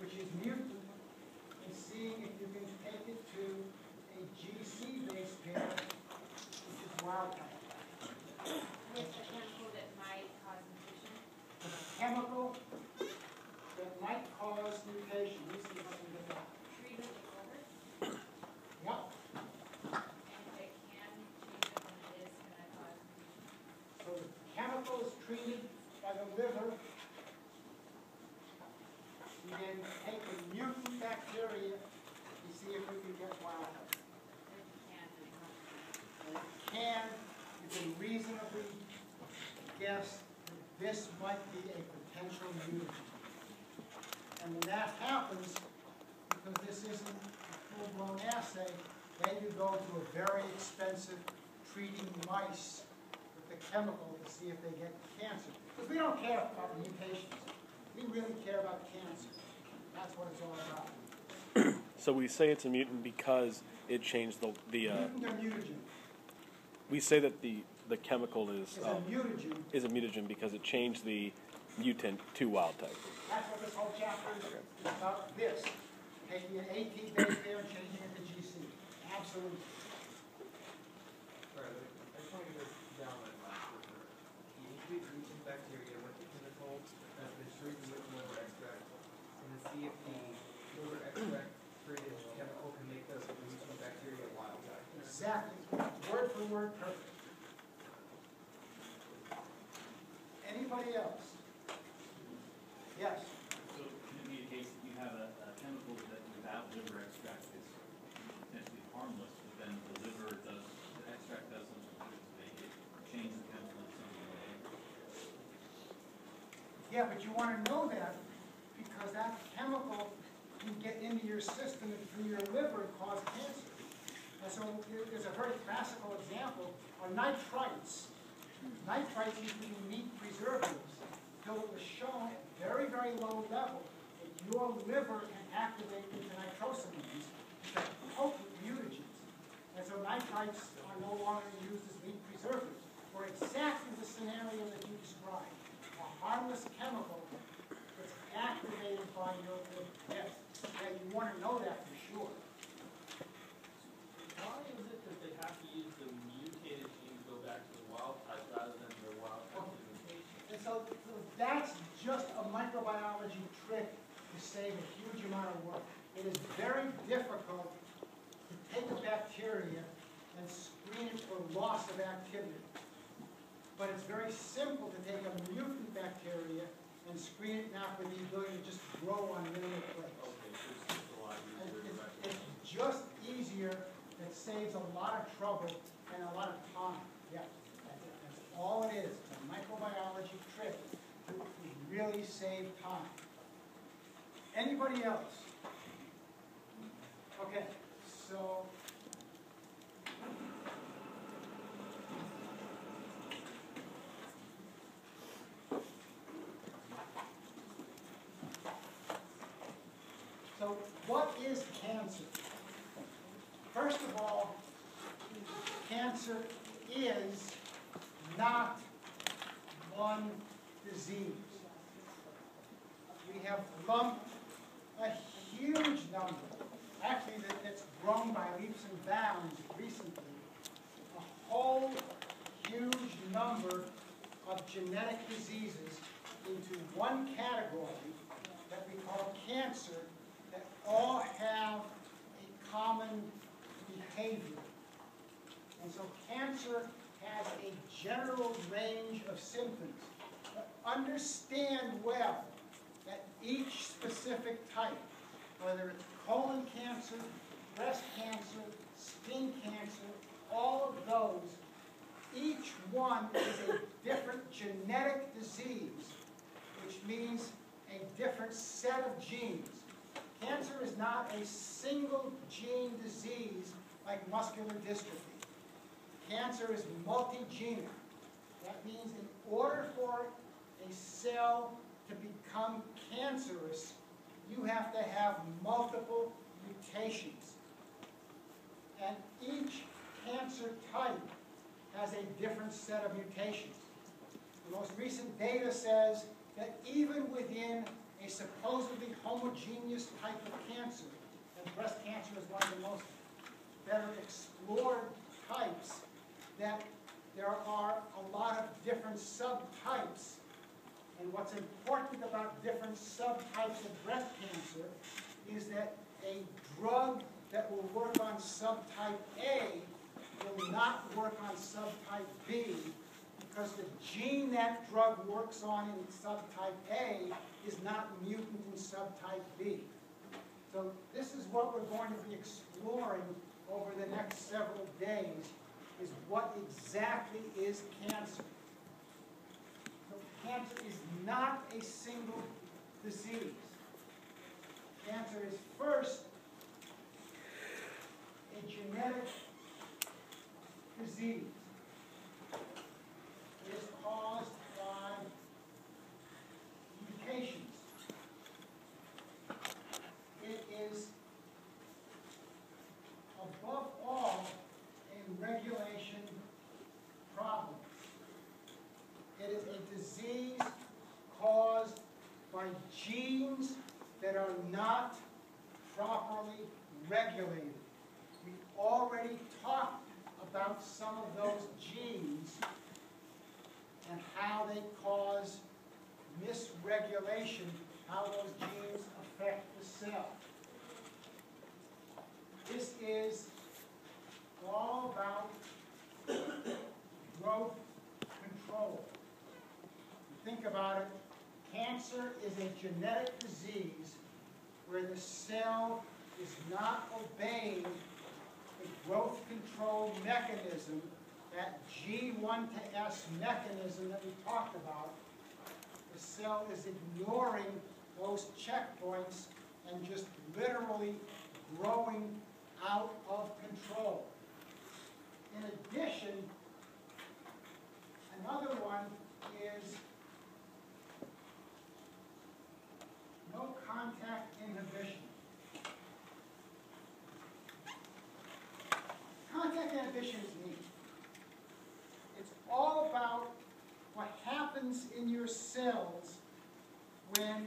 which is mutant, and seeing if you can take it to a GC base pair, which is wild type. With the chemical that might cause mutation. a chemical that might cause mutation. Let me see if I can get that. treat it with water, Yep, and if it can change it when it is gonna cause mutation. so the chemical is treated by the liver. We then take the mutant bacteria to see if we can get wild type. And it can, you can reasonably guess that this might be a potential mutagen. And when that happens, because this isn't a full-blown assay, then you go to a very expensive treating mice the chemical to see if they get cancer. Because we don't care about mutations. We really care about cancer. That's what it's all about. So we say it's a mutant because it changed the the. Uh, Mutant mutagen? we say that the the chemical is It's a um, mutagen. is a mutagen because it changed the mutant to wild type. That's what this whole chapter is about, this, taking an AT base pair and changing it to GC. Absolutely. exactly, word for word perfect. Anybody else? Yes? So could it be a case that you have a, a chemical that without liver extract is potentially harmless, but then the liver does, the extract does something to make it change the chemical in some way? Yeah, but you want to know that because that chemical can get into your system and through your liver and cause cancer. And so, there's a very classical example, are nitrites. Nitrites used to be meat preservatives, till it was shown at very, very low level that your liver can activate into nitrosamines, which are potent mutagens. And so nitrites are no longer used as meat preservatives, for exactly the scenario that you described. A harmless chemical that's activated by your liver. Yes, yeah, you wanna know that for sure. Why is it that they have to use the mutated gene to go back to the wild type rather than the wild type mutation? And so, so that's just a microbiology trick to save a huge amount of work. It is very difficult to take a bacteria and screen it for loss of activity. But it's very simple to take a mutant bacteria and screen it now for the ability to just grow on minimal plates. Okay, so it's just a lot And easier It's, it's just easier, it saves a lot of trouble and a lot of time, yeah. That's it. That's all it is, it's a microbiology trick really save time. Anybody else? Okay, so. So what is cancer? First of all, cancer is not one disease. We have lumped a huge number, actually that, that's grown by leaps and bounds recently, a whole huge number of genetic diseases into one category that we call cancer that all have a common behavior. And so cancer has a general range of symptoms. Understand well that each specific type, whether it's colon cancer, breast cancer, skin cancer, all of those, each one is a different genetic disease, which means a different set of genes. Cancer is not a single gene disease like muscular dystrophy. Cancer is multigenic. That means in order for a cell to become cancerous, you have to have multiple mutations. And each cancer type has a different set of mutations. The most recent data says that even within a supposedly homogeneous type of cancer, and breast cancer is one of the most better explored types, that there are a lot of different subtypes. And what's important about different subtypes of breast cancer is that a drug that will work on subtype A will not work on subtype B because the gene that drug works on in subtype A is not mutant in subtype B. So this is what we're going to be exploring over the next several days, is what exactly is cancer. So cancer is not a single disease. The answer is first a genetic disease. It is caused by mutations. It is above all a regulation problem. It is a disease caused by genes that are not properly regulated. We already talked about some of those genes and how they cause misregulation, how those genes affect the cell. This is all about growth control. Think about it, cancer is a genetic disease where the cell is not obeying the growth control mechanism, that G1 to S mechanism that we talked about. The cell is ignoring those checkpoints and just literally growing out of control. In addition, another one is no contact inhibition. Contact inhibition is neat. It's all about what happens in your cells when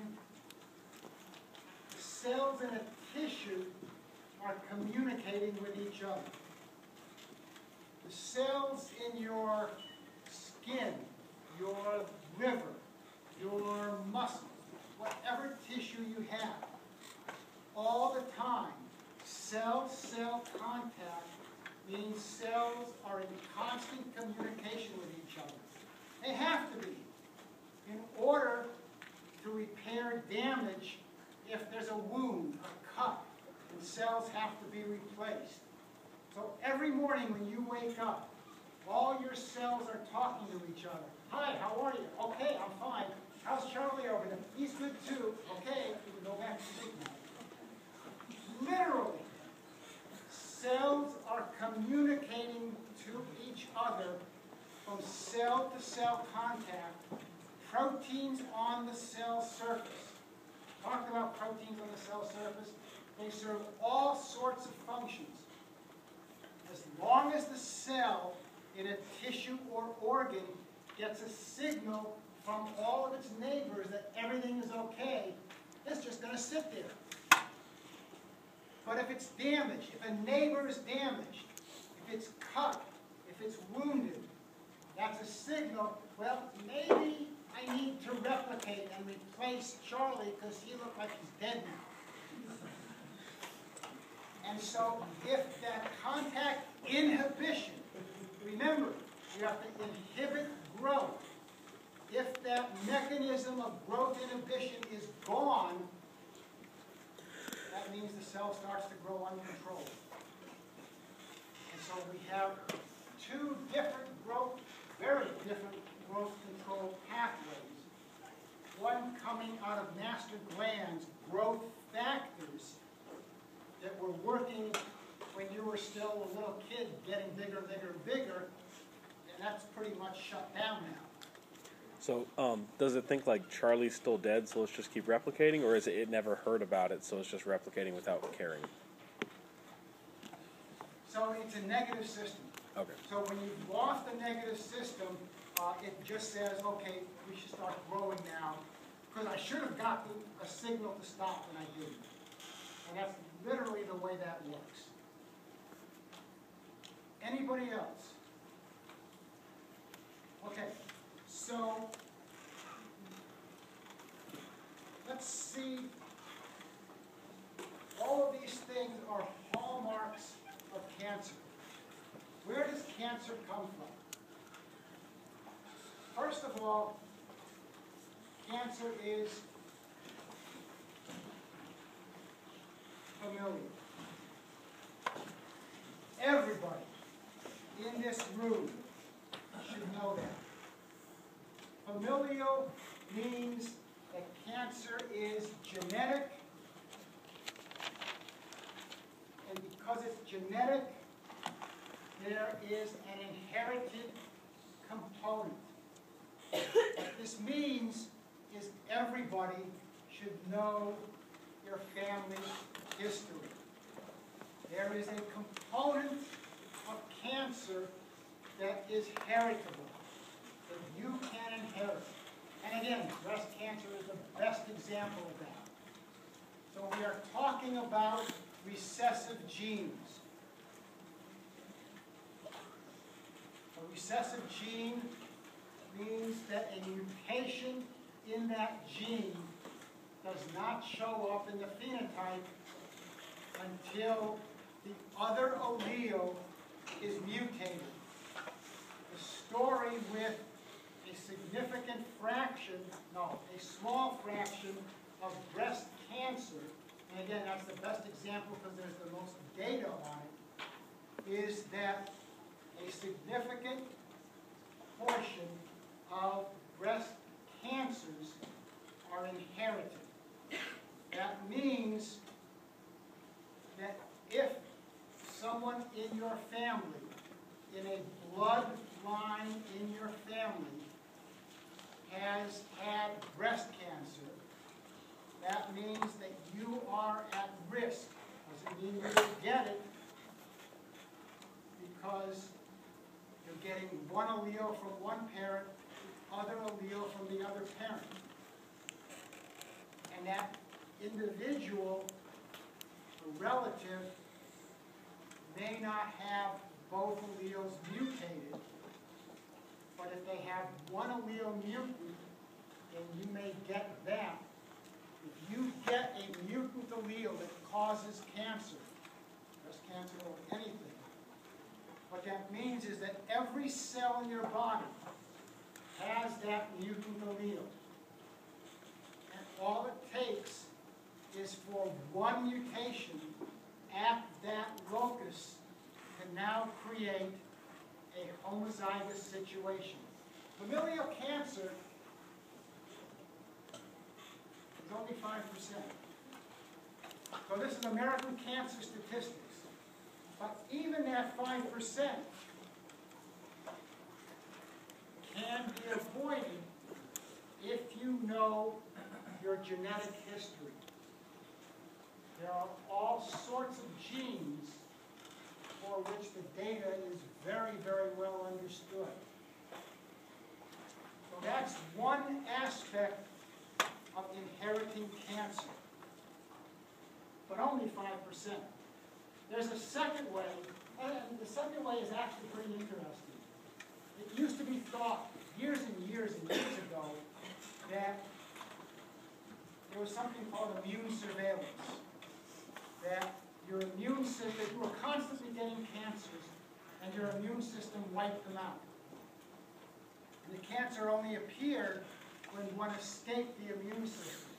cells in a tissue are communicating with each other. The cells in your skin, your liver, your muscles, whatever tissue you have, all the time, cell-cell contact means cells are in constant communication with each other. They have to be. In order to repair damage, if there's a wound, a cut, the cells have to be replaced. So every morning when you wake up, all your cells are talking to each other. Hi, how are you? Okay, I'm fine. How's Charlie over there? He's good too. Okay, we can go back to sleep now. Literally, cells are communicating to each other from cell to cell contact, proteins on the cell surface. Talked about proteins on the cell surface. They serve all sorts of functions. As long as the cell in a tissue or organ gets a signal from all of its neighbors that everything is okay, it's just going to sit there. But if it's damaged, if a neighbor is damaged, if it's cut, if it's wounded, that's a signal, well, maybe I need to replicate and replace Charlie because he looked like he's dead now. And so if that contact inhibition, remember, you have to inhibit growth. If that mechanism of growth inhibition is gone, that means the cell starts to grow uncontrolled. And so we have two different growth, very different growth control pathways. One coming out of master glands, growth factors, that were working when you were still a little kid, getting bigger, bigger, bigger, and that's pretty much shut down now. So, um, does it think like Charlie's still dead, so let's just keep replicating, or is it it never heard about it, so it's just replicating without caring? So it's a negative system. Okay. So when you've lost the negative system, uh, it just says, okay, we should start growing now, because I should have gotten a signal to stop and I didn't. And that's literally the way that works. Anybody else? Okay, so let's see. All of these things are hallmarks of cancer. Where does cancer come from? First of all, cancer is familial. Everybody in this room should know that. Familial means that cancer is genetic, and because it's genetic, there is an inherited component. What this means is everybody should know your family history. There is a component of cancer that is heritable, that you can inherit. And again, breast cancer is the best example of that. So we are talking about recessive genes. A recessive gene means that a mutation in that gene does not show up in the phenotype until the other allele is mutated. The story with significant fraction, no, a small fraction of breast cancer, and again, that's the best example because there's the most data on it, is that a significant portion of breast cancers are inherited. That means that if someone in your family, in a bloodline in your family, has had breast cancer, that means that you are at risk. Doesn't mean you will get it, because you're getting one allele from one parent, other allele from the other parent. And that individual, the relative, may not have both alleles mutated, but if they have one allele mutant, then you may get that. If you get a mutant allele that causes cancer, breast cancer or anything, what that means is that every cell in your body has that mutant allele. And all it takes is for one mutation at that locus to now create a homozygous situation. Familial cancer is only five percent. So this is American cancer statistics. But even that five percent can be avoided if you know your genetic history. There are all sorts of genes for which the data is very, very well understood. So that's one aspect of inheriting cancer, but only five percent. There's a second way, and the second way is actually pretty interesting. It used to be thought years and years and years ago that there was something called immune surveillance. That your immune system, you were constantly getting cancers, and your immune system wiped them out. The cancer only appeared when one escaped the immune system.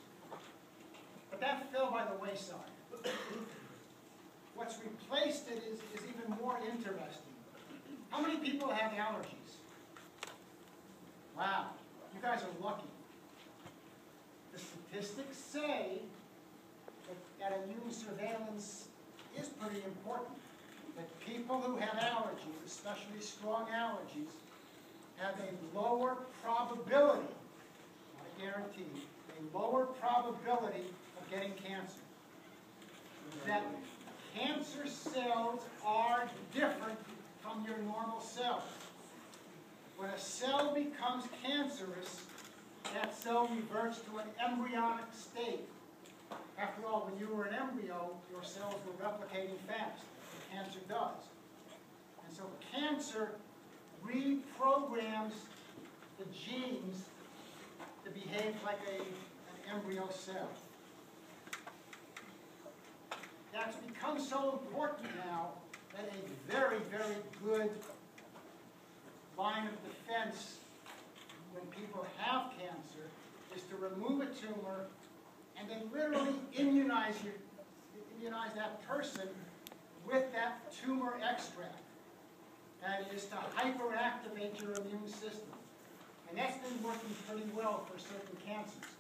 But that fell by the wayside. What's replaced it is, is even more interesting. How many people have allergies? Wow, you guys are lucky. The statistics say that, that immune surveillance is pretty important. That people who have allergies, especially strong allergies, have a lower probability, a guarantee, a lower probability of getting cancer. That cancer cells are different from your normal cells. When a cell becomes cancerous, that cell reverts to an embryonic state. After all, when you were an embryo, your cells were replicating fast. Cancer does. And so cancer reprograms the genes to behave like a, an embryo cell. That's become so important now that a very, very good line of defense when people have cancer is to remove a tumor and then literally immunize you, immunize that person with that tumor extract. That is to hyperactivate your immune system. And that's been working pretty well for certain cancers.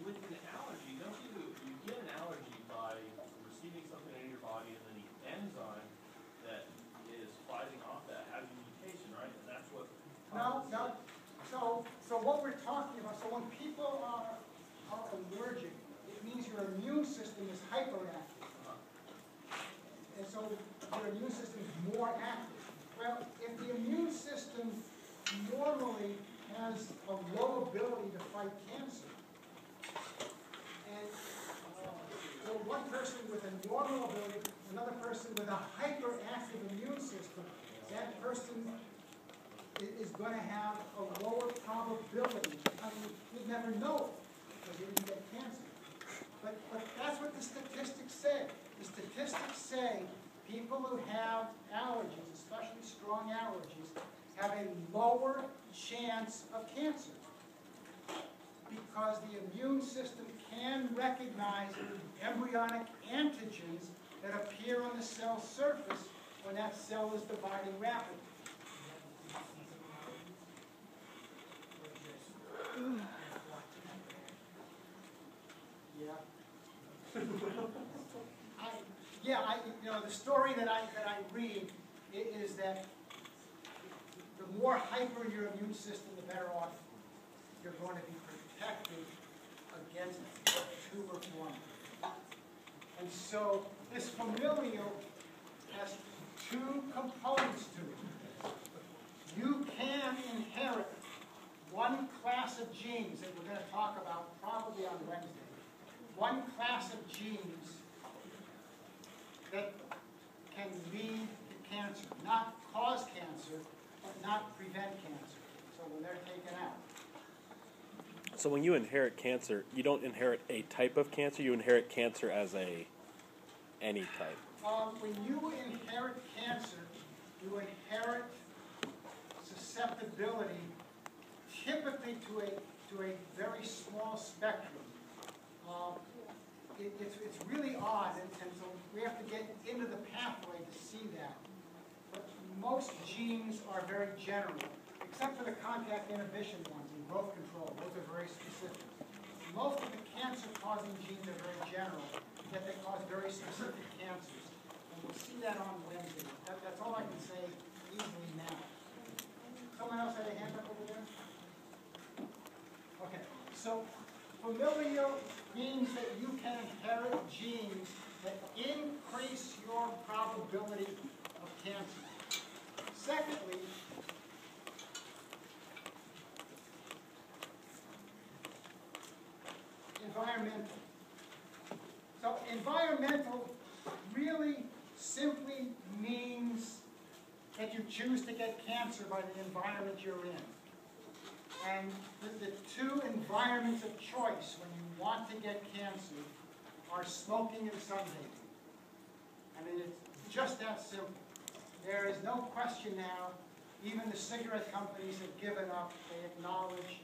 With an allergy, don't you, you get an allergy by receiving something in your body and then the enzyme that is fighting off that has a mutation, right? And that's what. No, no. So, so what we're talking about, so when people are allergic, it means your immune system is hyperactive. And so your immune system is more active. Well, if the immune system normally has a low ability to fight cancer, and so one person with a normal ability, another person with a hyperactive immune system, that person is going to have a lower probability. I mean, you'd never know it you get cancer. But, but that's what the statistics say. The statistics say people who have allergies, especially strong allergies, have a lower chance of cancer because the immune system can recognize embryonic antigens that appear on the cell surface when that cell is dividing rapidly. I, yeah, I, you know, the story that I, that I read is that the more hyper your immune system, the better off you're going to be protected against tumor forming. And so this familial has two components to it. You can inherit one class of genes that we're gonna talk about probably on Wednesday. One class of genes that can lead to cancer, not cause cancer, but not prevent cancer. So when they're taken out. So when you inherit cancer, you don't inherit a type of cancer. You inherit cancer as a any type. Um, when you inherit cancer, you inherit susceptibility typically to a, to a very small spectrum. Um, it, it's, it's really odd, and, and so we have to get into the pathway to see that. But most genes are very general, except for the contact inhibition ones and growth control, those are very specific. Most of the cancer-causing genes are very general, yet they cause very specific cancers. And we'll see that on Wednesday. That, that's all I can say easily now. Someone else had a hand up over there? Okay, so familial means that you can inherit genes that increase your probability of cancer. Secondly, environmental. So environmental really simply means that you choose to get cancer by the environment you're in. And the, the two environments of choice when you want to get cancer are smoking and sunbathing. I mean, it's just that simple. There is no question now, even the cigarette companies have given up, they acknowledge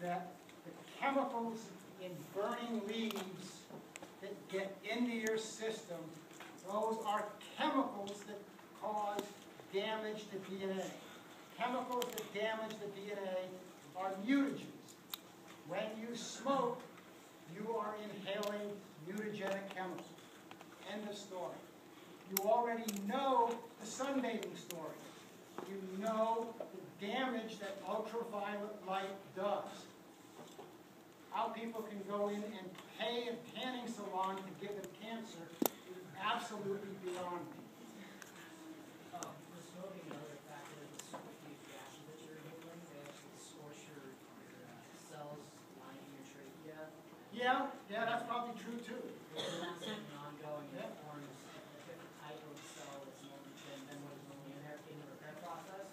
that the chemicals in burning leaves that get into your system, those are chemicals that cause damage to DNA. Chemicals that damage the DNA are mutagens. When you smoke, you are inhaling mutagenic chemicals. End of story. You already know the sunbathing story. You know the damage that ultraviolet light does. How people can go in and pay a tanning salon to give them cancer is absolutely beyond me. Um, for smoking, another factor is the super huge gases that you're inhaling. They actually scorch your, your uh, cells lining your trachea. Yeah, yeah, that's probably true too. It's constant and ongoing, and Yeah. it forms a different type of cell that's normally than, than what is normally in there in the repair process.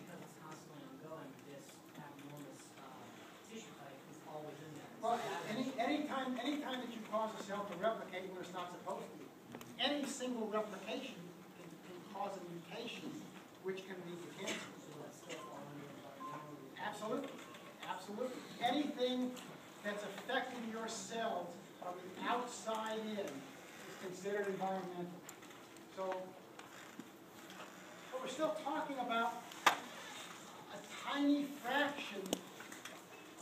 Because it's constantly ongoing, this abnormal uh, tissue type is always in there. Well, damaged. any, anytime, anytime that you cause a cell to replicate when it's not supposed to, any single replication can, can cause a mutation which can lead to cancer. So that's still all in the environmental. Absolutely, absolutely. Anything that's affecting your cells from the outside in is considered environmental. So, but we're still talking about a tiny fraction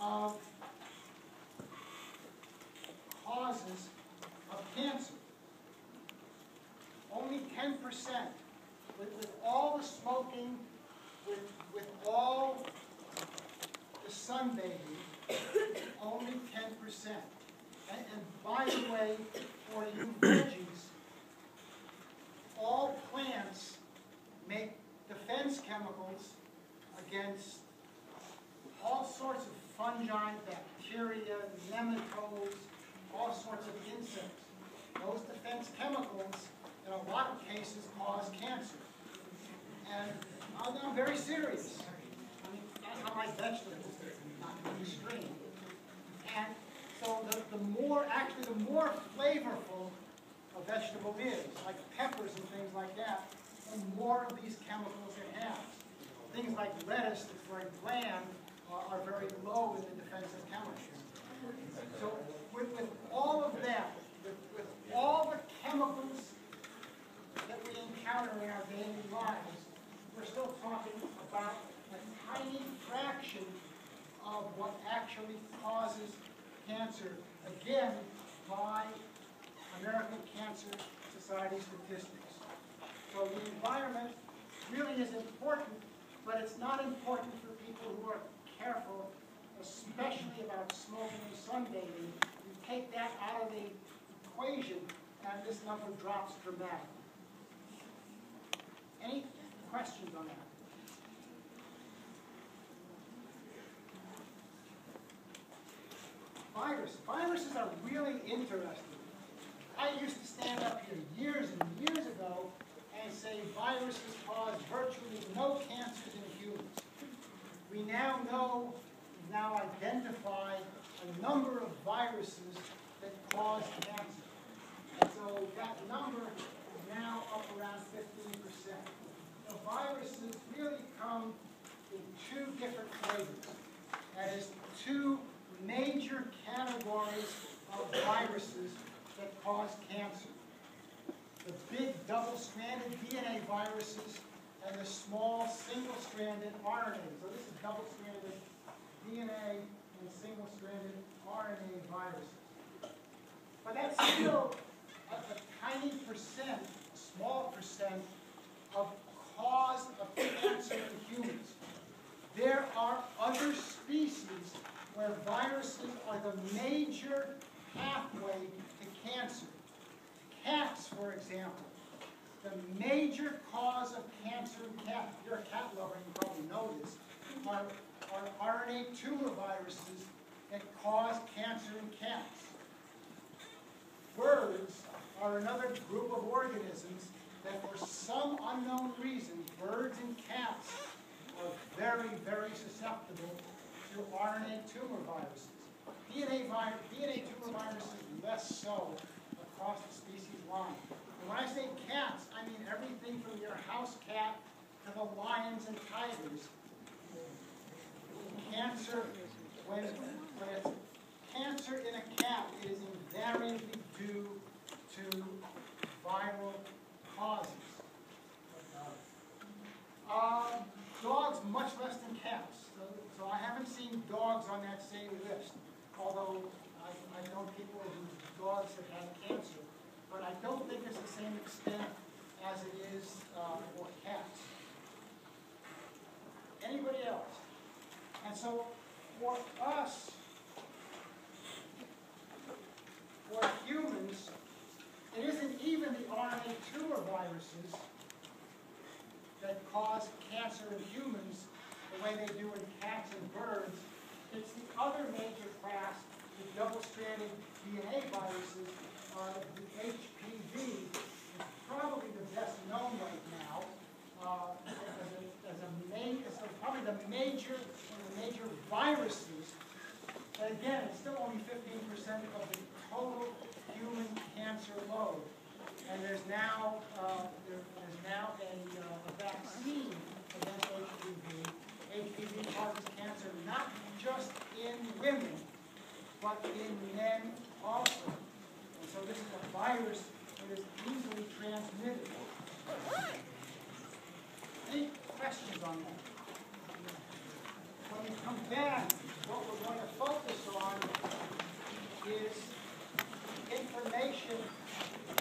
of causes of cancer. Only ten percent. With, with all the smoking, with, with all the sunbathing, only ten percent. And, and by the way, for you veggies, all plants make defense chemicals against all sorts of fungi, bacteria, nematodes, all sorts of insects. Those defense chemicals, in a lot of cases, cause cancer. And I'm, I'm very serious. I mean, I like vegetables, And so the, the more, actually, the more flavorful a vegetable is, like peppers and things like that, the more of these chemicals it has. Things like lettuce that's very bland are, are very low in the defensive chemicals. So with, with all of that, with, with all the chemicals that we encounter in our daily lives, we're still talking about a tiny fraction of what actually causes cancer, again, by American Cancer Society statistics. So the environment really is important, but it's not important for people who are careful, especially about smoking and sunbathing. You take that out of the equation, and this number drops dramatically. Any questions on that? Virus. Viruses are really interesting. I used to stand up here years and years ago and say viruses cause virtually no cancers in humans. We now know, now identify a number of viruses that cause cancer. And so that number is now up around 15%. The viruses really come in two different flavors. That is, two major categories of viruses that cause cancer. The big double-stranded DNA viruses and the small single-stranded RNA. So this is double-stranded DNA and single-stranded RNA viruses. But that's still a, a tiny percent, small percent of cause of cancer in humans. There are other species where viruses are the major pathway to cancer. Cats, for example, the major cause of cancer in cats, you're a cat lover, you probably know this, are, are RNA tumor viruses that cause cancer in cats. Birds are another group of organisms that for some unknown reason, birds and cats are very, very susceptible to RNA tumor viruses. DNA, vi DNA tumor viruses less so across the species line. And when I say cats, I mean everything from your house cat to the lions and tigers. Cancer, when, when it's cancer in a cat, it is invariably due to viral causes. Uh, dogs, much less than cats. I haven't seen dogs on that same list, although I, I know people whose dogs have had cancer. But I don't think it's the same extent as it is uh, for cats. Anybody else? And so for us, for humans, it isn't even the RNA tumor viruses that cause cancer in humans the way they do in cats and birds. It's the other major class, the double-stranded DNA viruses, uh, the HPV, is probably the best known right now uh, as, a, as, a main, as a, probably the major, one of the major viruses. But again, it's still only 15% of the total human cancer load. And there's now, uh, there, there's now a, uh, a vaccine against HPV. HPV causes cancer not just in women, but in men also. And so this is a virus that is easily transmitted. Any questions on that? When we come back, what we're going to focus on is information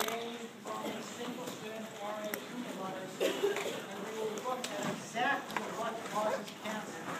gained from a single strand RNA tumor virus, and we will look at exactly what causes cancer.